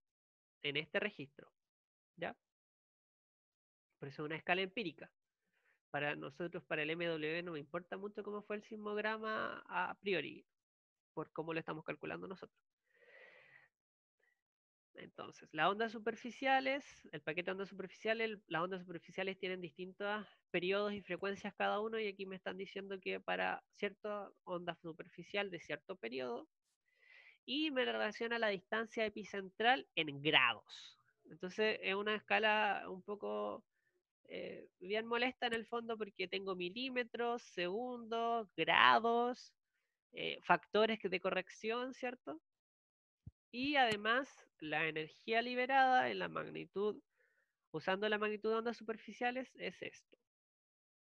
en este registro, ¿ya? Por eso es una escala empírica. Para nosotros, para el MW, no me importa mucho cómo fue el sismograma a priori, por cómo lo estamos calculando nosotros. Entonces, las ondas superficiales, el paquete de ondas superficiales, las ondas superficiales tienen distintos periodos y frecuencias cada uno, y aquí me están diciendo que para cierta onda superficial de cierto periodo, y me relaciona la distancia epicentral en grados. Entonces, es una escala un poco eh, bien molesta en el fondo porque tengo milímetros, segundos, grados, eh, factores de corrección, ¿cierto? Y además la energía liberada en la magnitud, usando la magnitud de ondas superficiales, es esto.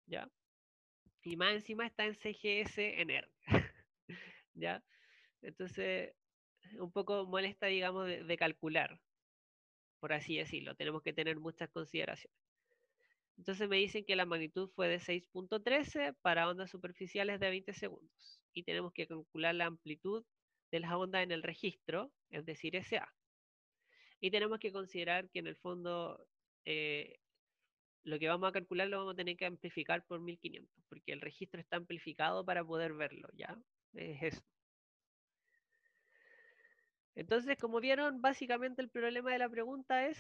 ¿Ya? Y más encima está en CGS en R. (laughs) ¿Ya? Entonces, un poco molesta, digamos, de, de calcular, por así decirlo. Tenemos que tener muchas consideraciones. Entonces me dicen que la magnitud fue de 6.13 para ondas superficiales de 20 segundos. Y tenemos que calcular la amplitud de las ondas en el registro, es decir, SA. Y tenemos que considerar que en el fondo eh, lo que vamos a calcular lo vamos a tener que amplificar por 1500, porque el registro está amplificado para poder verlo, ¿ya? Es eso. Entonces, como vieron, básicamente el problema de la pregunta es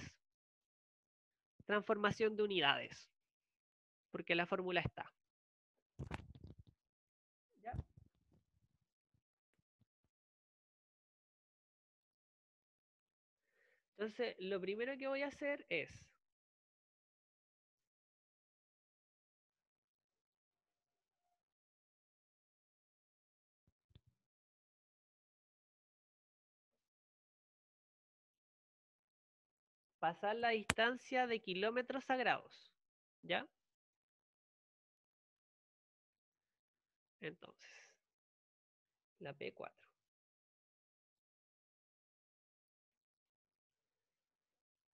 transformación de unidades, porque la fórmula está. ¿Ya? Entonces, lo primero que voy a hacer es pasar la distancia de kilómetros a grados. ¿Ya? Entonces, la P4.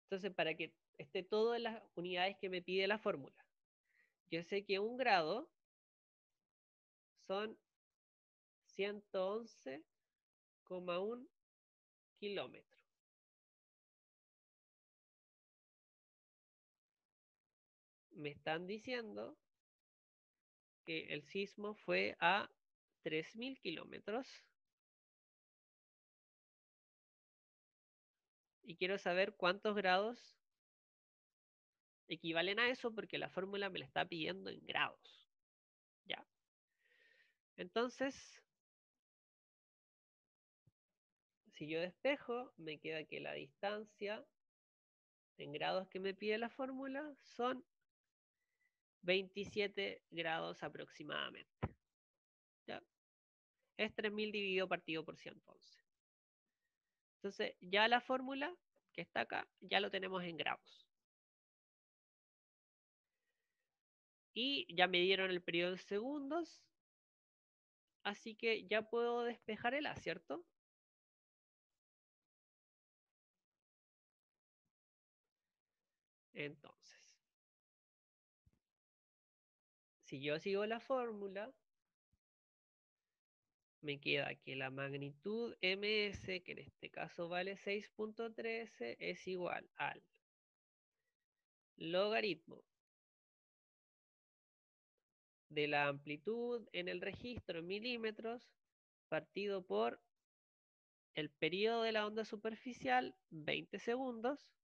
Entonces, para que esté todo en las unidades que me pide la fórmula, yo sé que un grado son 111,1 kilómetros. Me están diciendo que el sismo fue a 3.000 kilómetros. Y quiero saber cuántos grados equivalen a eso porque la fórmula me la está pidiendo en grados. ¿Ya? Entonces, si yo despejo, me queda que la distancia en grados que me pide la fórmula son 27 grados aproximadamente. ¿Ya? Es 3000 dividido partido por 111. Entonces, ya la fórmula que está acá, ya lo tenemos en grados. Y ya me dieron el periodo en segundos. Así que ya puedo despejar el A, ¿cierto? Entonces, si yo sigo la fórmula, me queda que la magnitud ms, que en este caso vale 6.13, es igual al logaritmo de la amplitud en el registro milímetros partido por el periodo de la onda superficial, 20 segundos,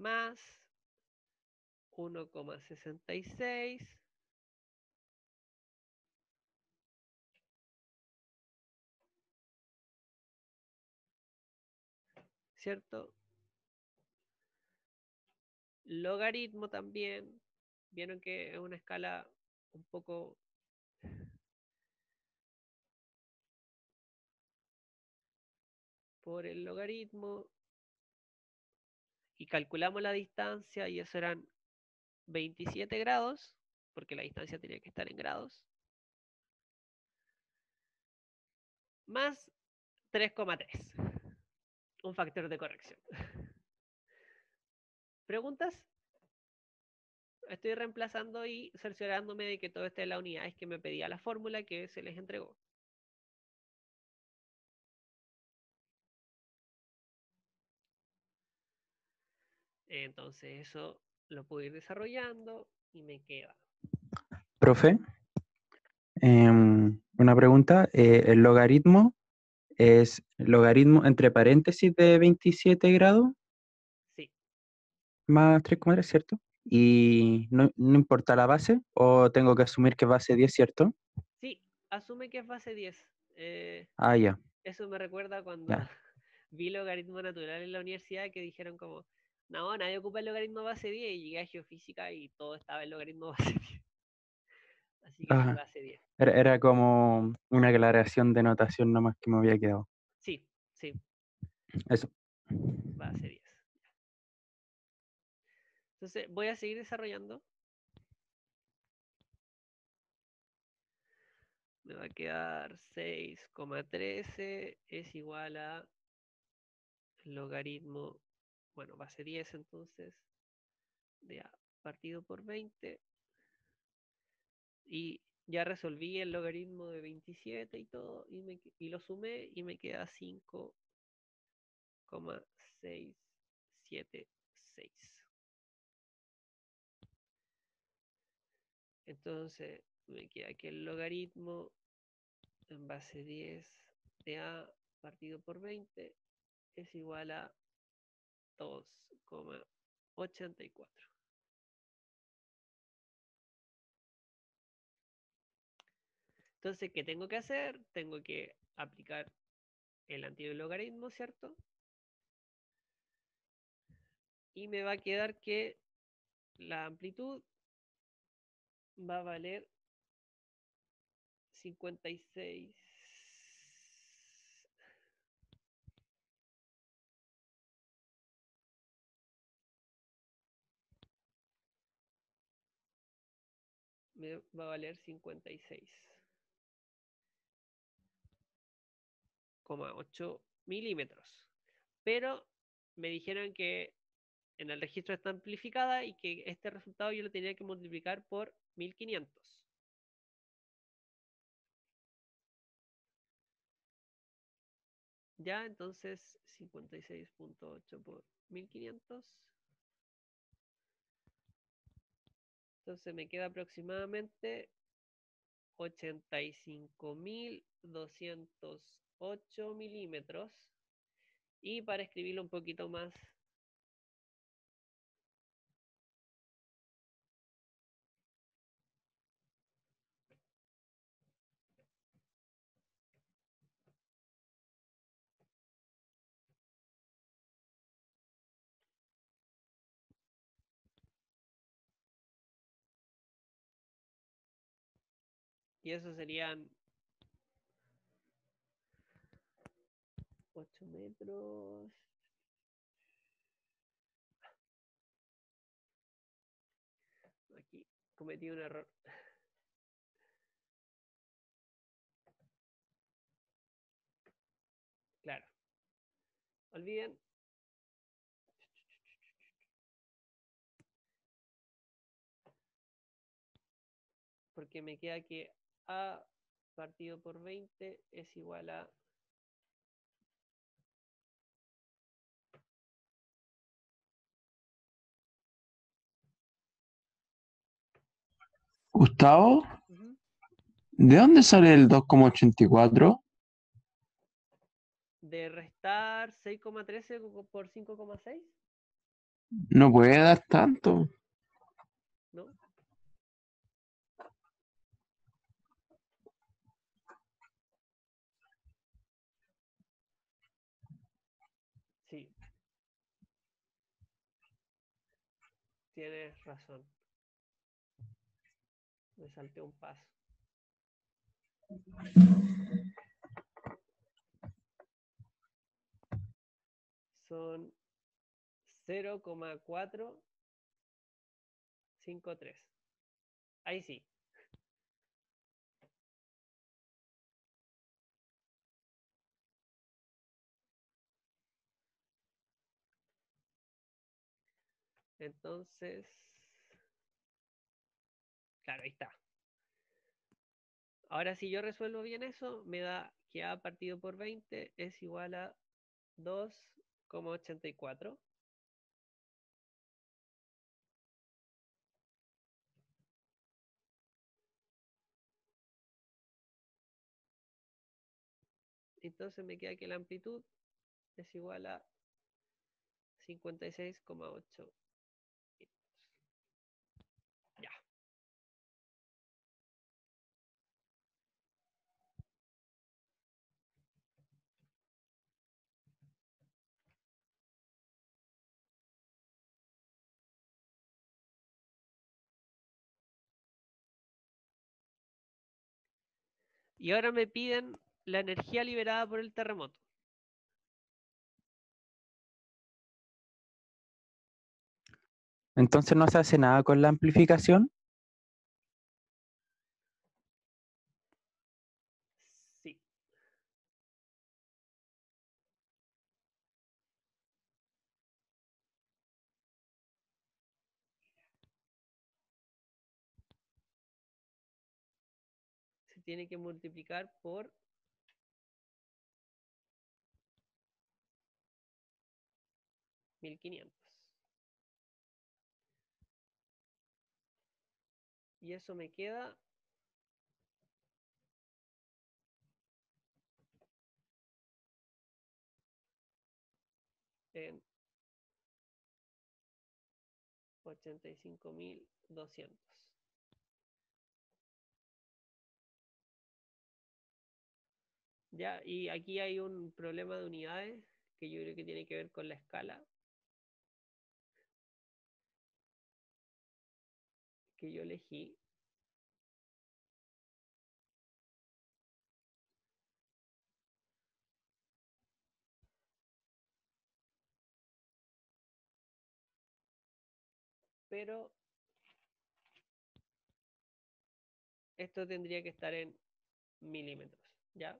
más 1,66 ¿cierto? logaritmo también. Vieron que es una escala un poco por el logaritmo y calculamos la distancia y eso eran 27 grados, porque la distancia tenía que estar en grados, más 3,3, un factor de corrección. ¿Preguntas? Estoy reemplazando y cerciorándome de que todo esté en la unidad, es que me pedía la fórmula que se les entregó. Entonces eso lo puedo ir desarrollando y me queda. Profe, em, una pregunta. eh, ¿El logaritmo es logaritmo entre paréntesis de 27 grados Sí, más 3,3, ¿cierto? ¿Y no, no importa la base o tengo que asumir que es base 10, ¿cierto? sí, asume que es base 10. Eh, Ah, ya. eso me recuerda cuando Ya. (laughs) vi logaritmo natural en la universidad que dijeron como, no, nadie ocupa el logaritmo base 10 y llegué a geofísica y todo estaba en logaritmo (laughs) base 10. Así que base 10. Era, era como una aclaración de notación nomás que me había quedado. Sí, sí, Eso. base 10. Entonces voy a seguir desarrollando. Me va a quedar 6,13 es igual a logaritmo, bueno, base 10 entonces, de A partido por 20. Y ya resolví el logaritmo de 27 y todo, y, me y lo sumé y me queda 5,676. Entonces me queda que el logaritmo en base 10 de A partido por 20 es igual a 2,84. Entonces, ¿qué tengo que hacer? Tengo que aplicar el antilogaritmo, ¿cierto? Y me va a quedar que la amplitud va a valer 56. Me va a valer 56,8 milímetros. Pero me dijeron que en el registro está amplificada y que este resultado yo lo tenía que multiplicar por 1500. Ya, entonces 56.8 por 1500. Entonces me queda aproximadamente 85.208 milímetros. Y para escribirlo un poquito más Y eso serían 8 metros. Aquí cometí un error. Claro. Olviden. Porque me queda que A partido por 20 es igual a Gustavo. ¿de dónde sale el 2,84? de restar 6,13 co- por 5,6, No puede dar tanto. ¿no? Sí. Tienes razón. Me salté un paso. Son 0,453. Ahí sí. Entonces, claro, ahí está. Ahora, si yo resuelvo bien eso, me da que A partido por 20 es igual a 2,84. Entonces me queda que la amplitud es igual a 56,8 Y ahora me piden la energía liberada por el terremoto. Entonces no se hace nada con la amplificación. Sí. Se tiene que multiplicar por mil quinientos. Y eso me queda en 85.200. Y aquí hay un problema de unidades que yo creo que tiene que ver con la escala. que yo elegí. Pero esto tendría que estar en milímetros, ¿ya?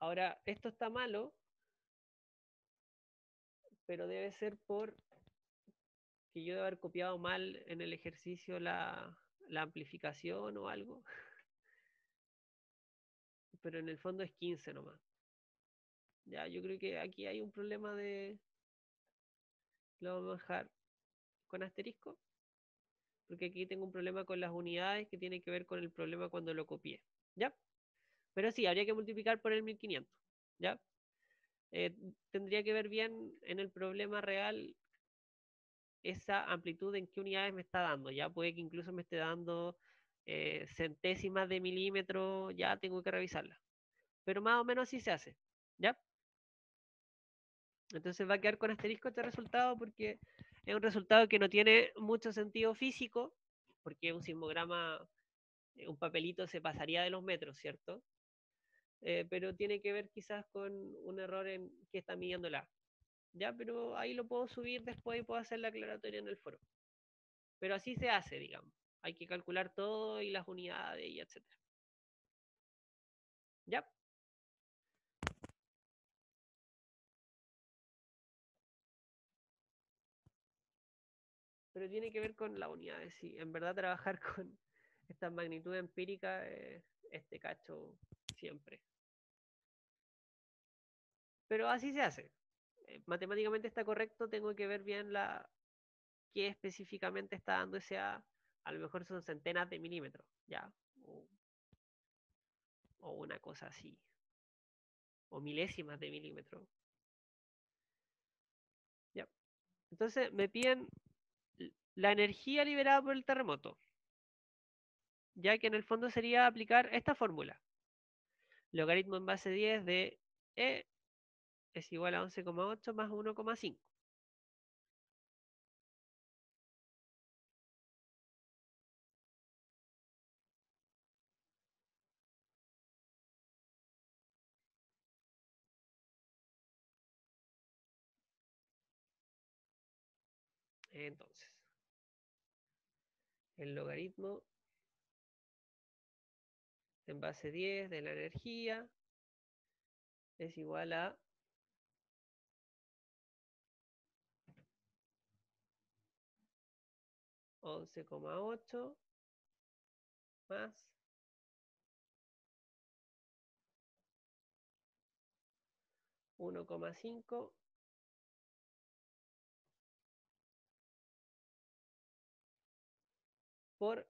Ahora, esto está malo, pero debe ser por que yo debo haber copiado mal en el ejercicio la, amplificación o algo. (laughs) Pero en el fondo es 15 nomás. Ya, yo creo que aquí hay un problema de... Lo vamos a dejar con asterisco. Porque aquí tengo un problema con las unidades que tiene que ver con el problema cuando lo copié. ¿Ya? Pero sí, habría que multiplicar por el 1500. ¿Ya? Eh, tendría que ver bien en el problema real esa amplitud en qué unidades me está dando. Ya puede que incluso me esté dando eh, centésimas de milímetro, ya tengo que revisarla. Pero más o menos así se hace. ¿Ya? Entonces va a quedar con asterisco este resultado porque es un resultado que no tiene mucho sentido físico, porque un sismograma, eh, un papelito se pasaría de los metros, ¿cierto? Eh, pero tiene que ver quizás con un error en que está midiéndola. Ya, pero ahí lo puedo subir después y puedo hacer la aclaratoria en el foro. Pero así se hace, digamos. Hay que calcular todo y las unidades y etcétera. ¿Ya? Pero tiene que ver con las unidades, sí. En verdad trabajar (laughs) con esta magnitud empírica, eh, este cacho siempre. Pero así se hace. Eh, matemáticamente está correcto, tengo que ver bien la qué específicamente está dando ese A. A lo mejor son centenas de milímetros, ya. O, o una cosa así. O milésimas de milímetros. Ya. Entonces me piden la energía liberada por el terremoto. Ya que en el fondo sería aplicar esta fórmula. Logaritmo en base 10 de E es igual a 11,8 más 1,5. Entonces, el logaritmo en base 10 de la energía es igual a once coma ocho más uno coma cinco por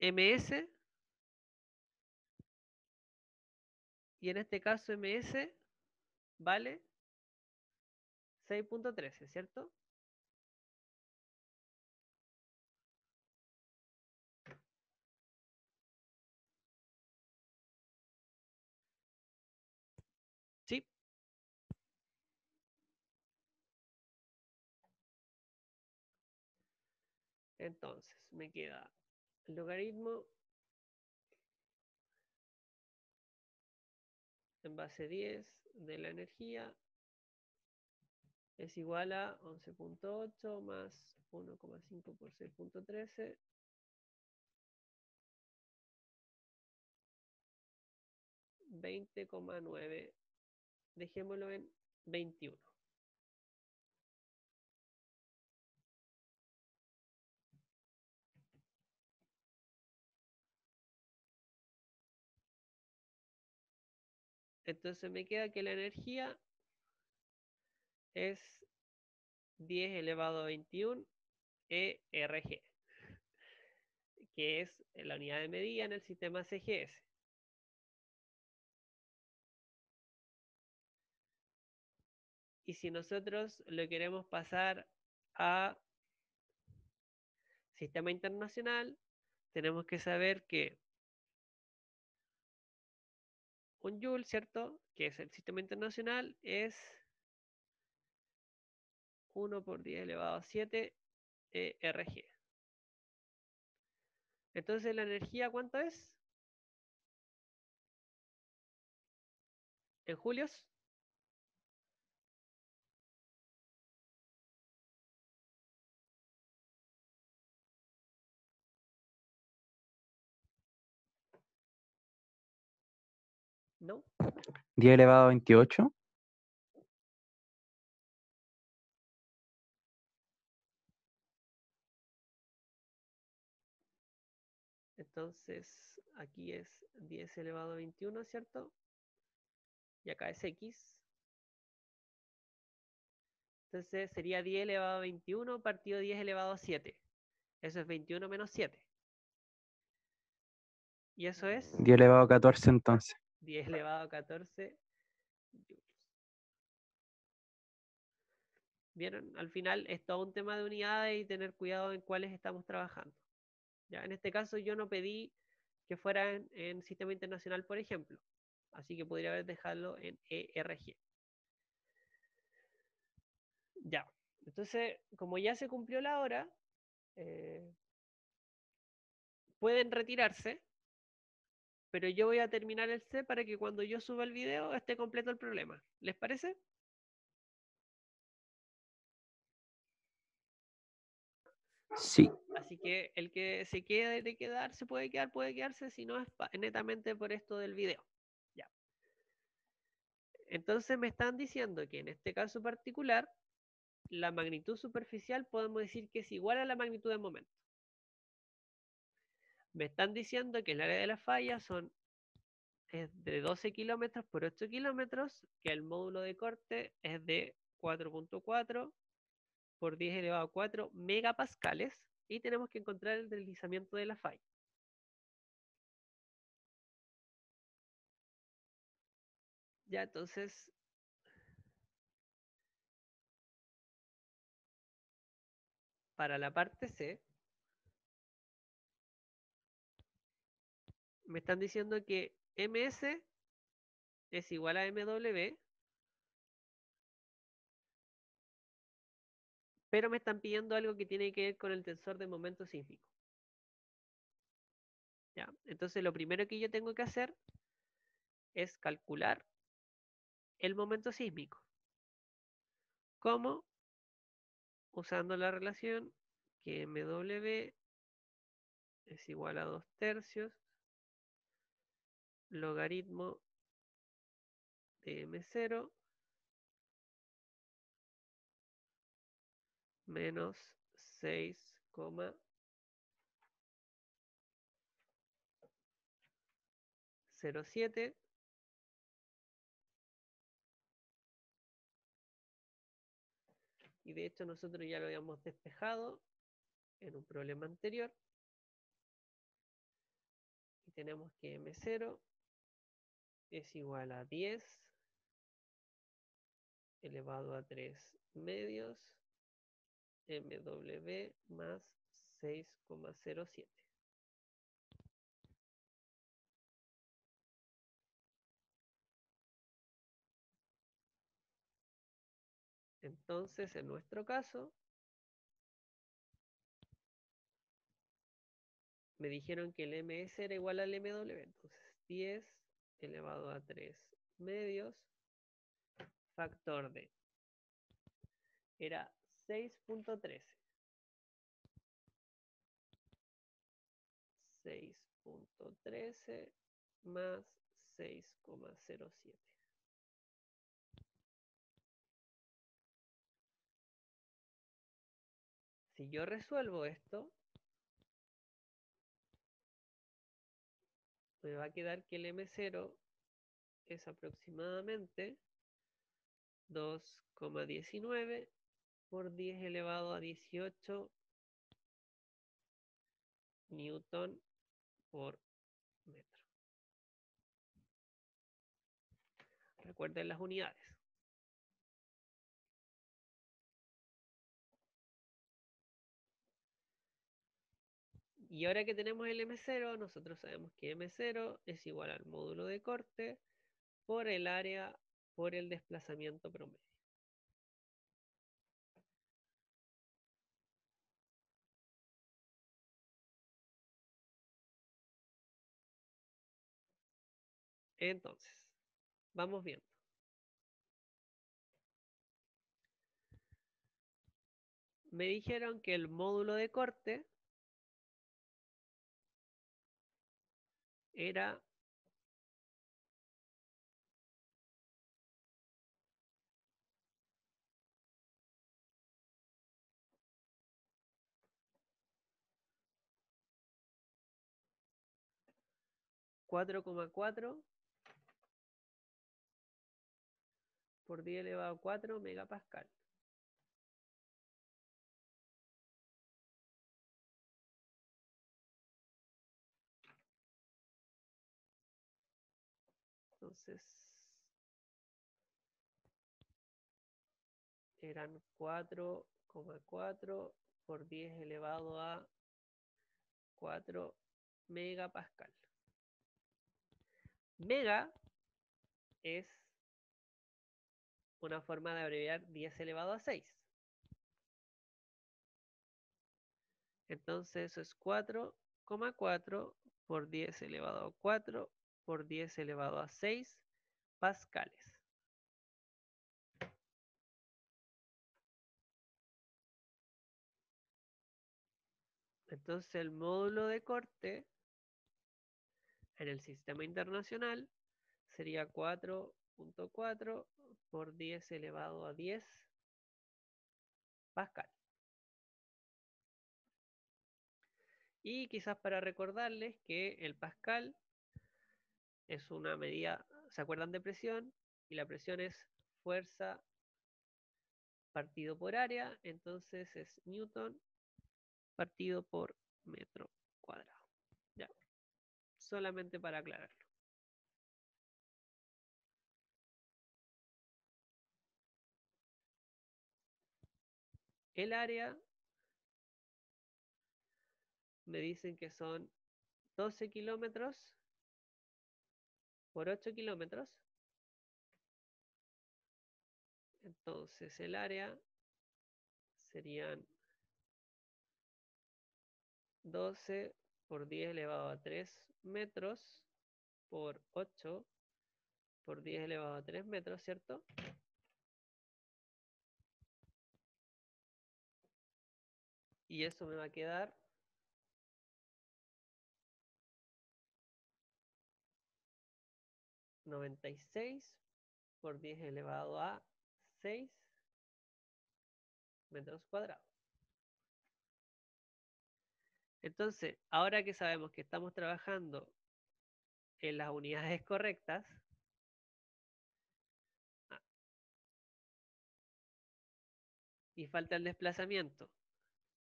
ms y en este caso ms vale 6.13, ¿cierto? Entonces, me queda el logaritmo en base 10 de la energía es igual a 11.8 más 1,5 por 6.13 20,9 dejémoslo en 21 Entonces me queda que la energía es 10 elevado a 21 ERG, que es la unidad de medida en el sistema CGS. Y si nosotros lo queremos pasar a sistema internacional, tenemos que saber que un joule, ¿cierto? Que es el sistema internacional, es 1 por 10 elevado a 7 ERG. Entonces, ¿la energía cuánto es? ¿En julios? 10 elevado a 28. Entonces, aquí es 10 elevado a 21, ¿cierto? Y acá es x. Entonces sería 10 elevado a 21 partido 10 elevado a 7. Eso es 21 menos 7. Y eso es 10 elevado a 14 entonces. 10 elevado a 14 joules. ¿Vieron? Al final es todo un tema de unidades y tener cuidado en cuáles estamos trabajando. Ya, en este caso yo no pedí que fuera en, en sistema internacional, por ejemplo. Así que podría haber dejado en ERG. Ya. Entonces, como ya se cumplió la hora, eh, pueden retirarse, pero yo voy a terminar el C para que cuando yo suba el video esté completo el problema. ¿Les parece? Sí. Así que el que se quede de quedar, se puede quedar, puede quedarse, si no es netamente por esto del video. Ya. Entonces me están diciendo que en este caso particular, la magnitud superficial podemos decir que es igual a la magnitud del momento. Me están diciendo que el área de la falla son es de 12 kilómetros por 8 kilómetros, que el módulo de corte es de 4.4 por 10 elevado a 4 megapascales y tenemos que encontrar el deslizamiento de la falla. Ya, entonces, para la parte C, me están diciendo que MS es igual a MW, pero me están pidiendo algo que tiene que ver con el tensor de momento sísmico. Ya, entonces lo primero que yo tengo que hacer es calcular el momento sísmico como usando la relación que MW es igual a 2 tercios logaritmo de M0 menos 6,07 y de hecho nosotros ya lo habíamos despejado en un problema anterior y tenemos que M0 es igual a 10 elevado a 3 medios MW más 6,07. Entonces, en nuestro caso, me dijeron que el MS era igual al MW. Entonces, 10 elevado a 3 medios, factor de. Era 6.13. 6.13 más 6,07. Si yo resuelvo esto, me va a quedar que el M0 es aproximadamente 2,19 por 10 elevado a 18 newton por metro. Recuerden las unidades. Y ahora que tenemos el M0, nosotros sabemos que M0 es igual al módulo de corte por el área por el desplazamiento promedio. Entonces, vamos viendo. Me dijeron que el módulo de corte era cuatro coma cuatro por 10 elevado a 4 megapascal. Eran 4,4 por 10 elevado a 4 megapascal. Mega es una forma de abreviar 10 elevado a 6. Entonces eso es 4,4 por 10 elevado a 4 por 10 elevado a 6 pascales. Entonces el módulo de corte en el sistema internacional sería 4.4 por 10 elevado a 10 pascal. Y quizás para recordarles que el pascal es una medida, ¿se acuerdan de presión? Y la presión es fuerza partido por área, entonces es newton partido por metro cuadrado. Ya, solamente para aclararlo. El área me dicen que son 12 kilómetros por 8 kilómetros. Entonces el área serían 12 por 10 elevado a 3 metros por 8 por 10 elevado a 3 metros, ¿cierto? Y eso me va a quedar noventa y seis por 10 elevado a 6 metros cuadrados. Entonces, ahora que sabemos que estamos trabajando en las unidades (laughs) correctas, ah, y falta el desplazamiento,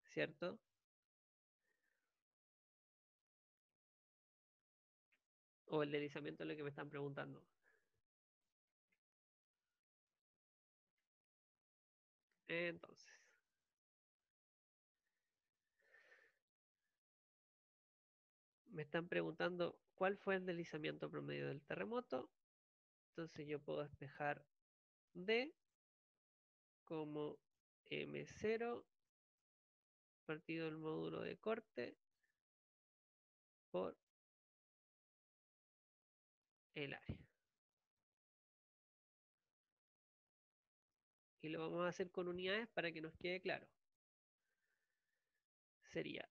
¿cierto? O el deslizamiento es lo que me están preguntando. Entonces. Me están preguntando cuál fue el deslizamiento promedio del terremoto. Entonces yo puedo despejar D como M0 partido del módulo de corte por el área. Y lo vamos a hacer con unidades para que nos quede claro. Sería,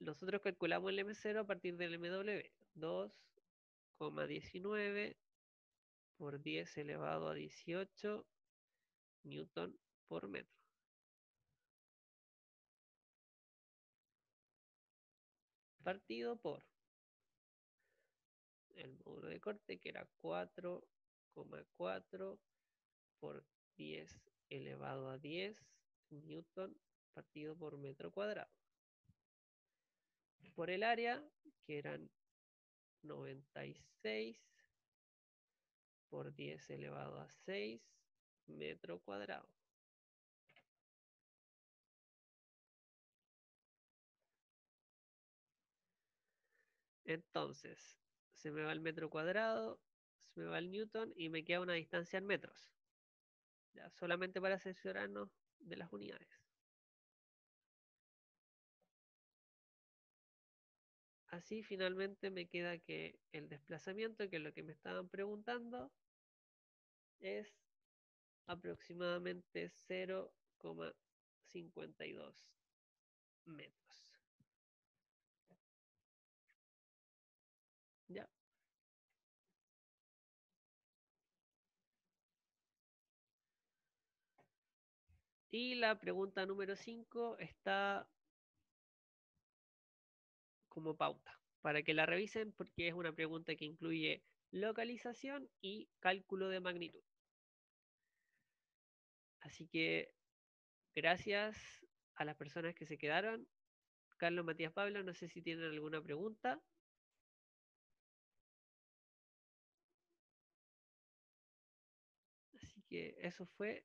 nosotros calculamos el M0 a partir del MW. 2,19 por 10 elevado a 18 newton por metro. Partido por el módulo de corte que era 4,4 por 10 elevado a 10 newton partido por metro cuadrado. Por el área, que eran 96 por 10 elevado a 6 metro cuadrado. Entonces, se me va el metro cuadrado, se me va el newton y me queda una distancia en metros. Ya, solamente para asegurarnos de las unidades. Así finalmente me queda que el desplazamiento, que es lo que me estaban preguntando, es aproximadamente 0,52 metros. Ya. Y la pregunta número 5 está como pauta para que la revisen porque es una pregunta que incluye localización y cálculo de magnitud. Así que gracias a las personas que se quedaron. Carlos, Matías, Pablo, no sé si tienen alguna pregunta. Así que eso fue